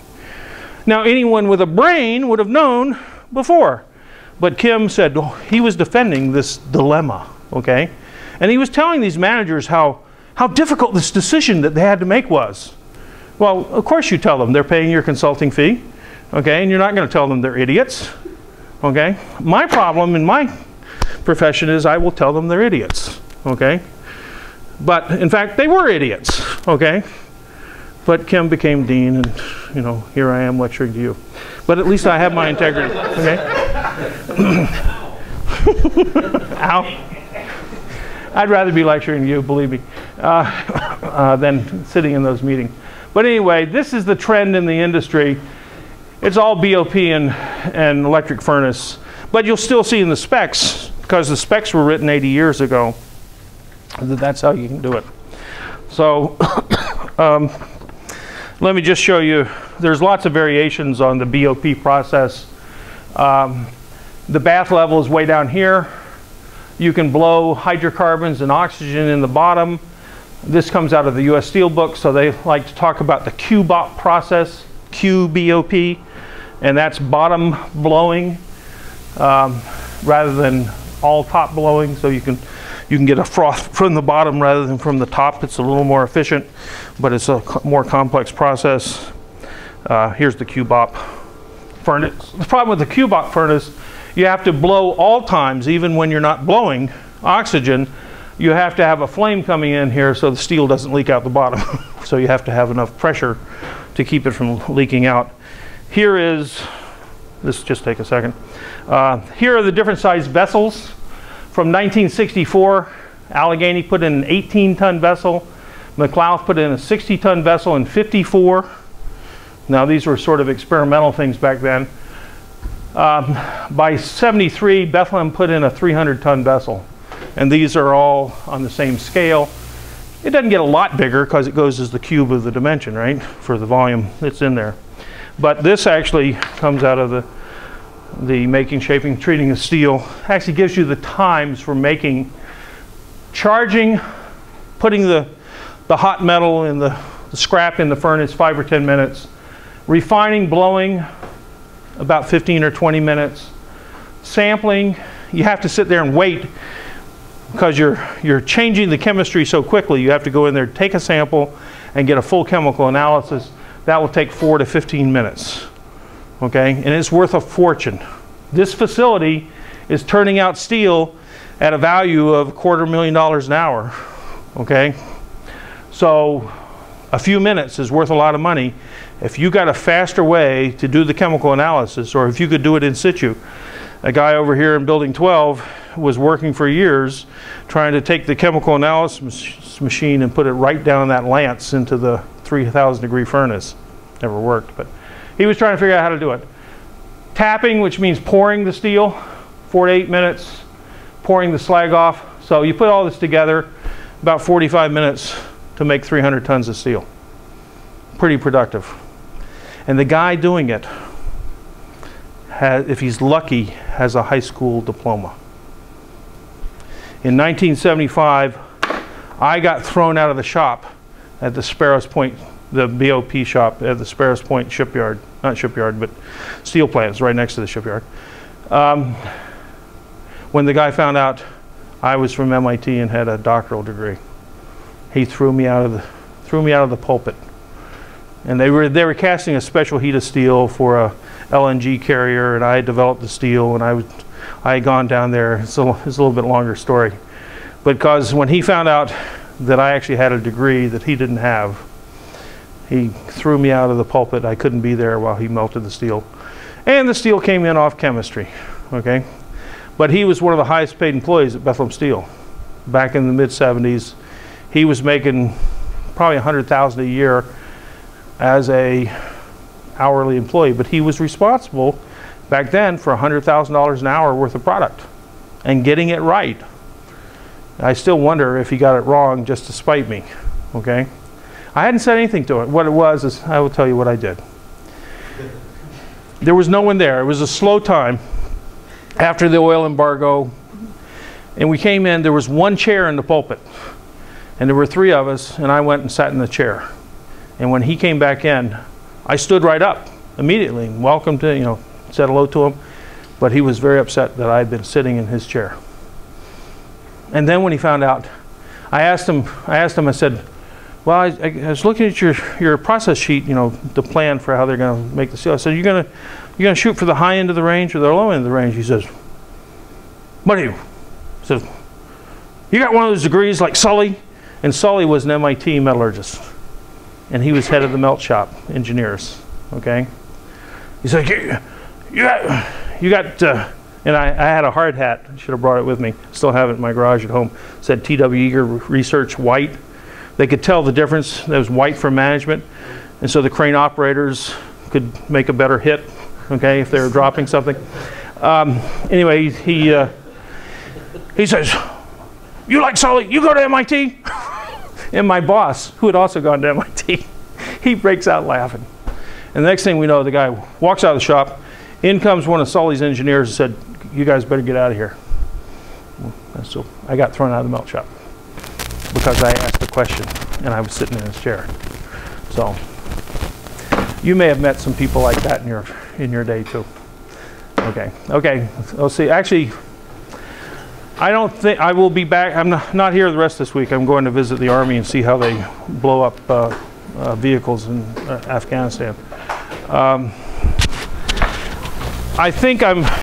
Now, anyone with a brain would have known before. But Kim said oh, he was defending this dilemma, okay? And he was telling these managers how, how difficult this decision that they had to make was. Well, of course you tell them they're paying your consulting fee, okay? And you're not going to tell them they're idiots, okay? My problem in my profession is I will tell them they're idiots, okay? But in fact, they were idiots, okay? But Kim became dean, and you know, here I am lecturing to you. But at least I have my integrity, okay? Ow. I'd rather be lecturing to you, believe me, uh, uh, than sitting in those meetings. But anyway, this is the trend in the industry. It's all BOP and, and electric furnace. But you'll still see in the specs, because the specs were written 80 years ago, that's how you can do it. So um, let me just show you, there's lots of variations on the BOP process. Um, the bath level is way down here. You can blow hydrocarbons and oxygen in the bottom. This comes out of the US Steel book, so they like to talk about the QBOP process, QBOP, and that's bottom blowing um, rather than all top blowing, so you can you can get a froth from the bottom rather than from the top. It's a little more efficient, but it's a more complex process. Uh, here's the QBOP furnace. The problem with the QBOP furnace, you have to blow all times, even when you're not blowing oxygen. You have to have a flame coming in here so the steel doesn't leak out the bottom. so you have to have enough pressure to keep it from leaking out. Here is, this just take a second. Uh, here are the different size vessels. From 1964, Allegheny put in an 18 ton vessel. McLouth put in a 60 ton vessel in 54. Now these were sort of experimental things back then. Um, by 73, Bethlehem put in a 300 ton vessel. And these are all on the same scale. It doesn't get a lot bigger because it goes as the cube of the dimension, right? For the volume that's in there. But this actually comes out of the the making, shaping, treating of steel actually gives you the times for making, charging, putting the, the hot metal in the, the scrap in the furnace five or 10 minutes, refining, blowing about 15 or 20 minutes, sampling, you have to sit there and wait because you're, you're changing the chemistry so quickly. You have to go in there, take a sample, and get a full chemical analysis. That will take four to 15 minutes okay? And it's worth a fortune. This facility is turning out steel at a value of a quarter million dollars an hour, okay? So a few minutes is worth a lot of money. If you got a faster way to do the chemical analysis, or if you could do it in situ, a guy over here in building 12 was working for years trying to take the chemical analysis machine and put it right down that lance into the 3000 degree furnace. Never worked, but he was trying to figure out how to do it. Tapping, which means pouring the steel, four to eight minutes, pouring the slag off. So you put all this together, about 45 minutes to make 300 tons of steel. Pretty productive. And the guy doing it, has, if he's lucky, has a high school diploma. In 1975, I got thrown out of the shop at the Sparrows Point the BOP shop at the Sparrows Point shipyard, not shipyard, but steel plants right next to the shipyard. Um, when the guy found out I was from MIT and had a doctoral degree, he threw me out of the threw me out of the pulpit. And they were they were casting a special heat of steel for a LNG carrier, and I developed the steel, and I was I had gone down there. It's a, it's a little bit longer story, because when he found out that I actually had a degree that he didn't have, he threw me out of the pulpit. I couldn't be there while he melted the steel. And the steel came in off chemistry, okay? But he was one of the highest paid employees at Bethlehem Steel. Back in the mid 70s, he was making probably 100,000 a year as a hourly employee, but he was responsible back then for $100,000 an hour worth of product and getting it right. I still wonder if he got it wrong just to spite me, okay? I hadn't said anything to it. What it was is, I will tell you what I did. There was no one there. It was a slow time after the oil embargo. And we came in, there was one chair in the pulpit. And there were three of us, and I went and sat in the chair. And when he came back in, I stood right up immediately and welcomed him, you know, said hello to him. But he was very upset that I had been sitting in his chair. And then when he found out, I asked him, I asked him, I said, well, I, I was looking at your, your process sheet, you know, the plan for how they're going to make the seal. I said, you're going to, you're going to shoot for the high end of the range or the low end of the range? He says, what are you? I said, you got one of those degrees like Sully? And Sully was an MIT metallurgist. And he was head of the melt shop engineers, okay? He said, you, you got, you got uh, and I, I had a hard hat. I should have brought it with me. Still have it in my garage at home. Said T.W. Eagar Research White. They could tell the difference. That was white for management. And so the crane operators could make a better hit, okay, if they were dropping something. Um, anyway, he, uh, he says, you like Sully? You go to MIT? and my boss, who had also gone to MIT, he breaks out laughing. And the next thing we know, the guy walks out of the shop. In comes one of Sully's engineers and said, you guys better get out of here. So I got thrown out of the melt shop because I asked the question and I was sitting in his chair. So you may have met some people like that in your in your day too. Okay. Okay. Let's see. Actually, I don't think I will be back. I'm not, not here the rest of this week. I'm going to visit the army and see how they blow up uh, uh, vehicles in uh, Afghanistan. Um, I think I'm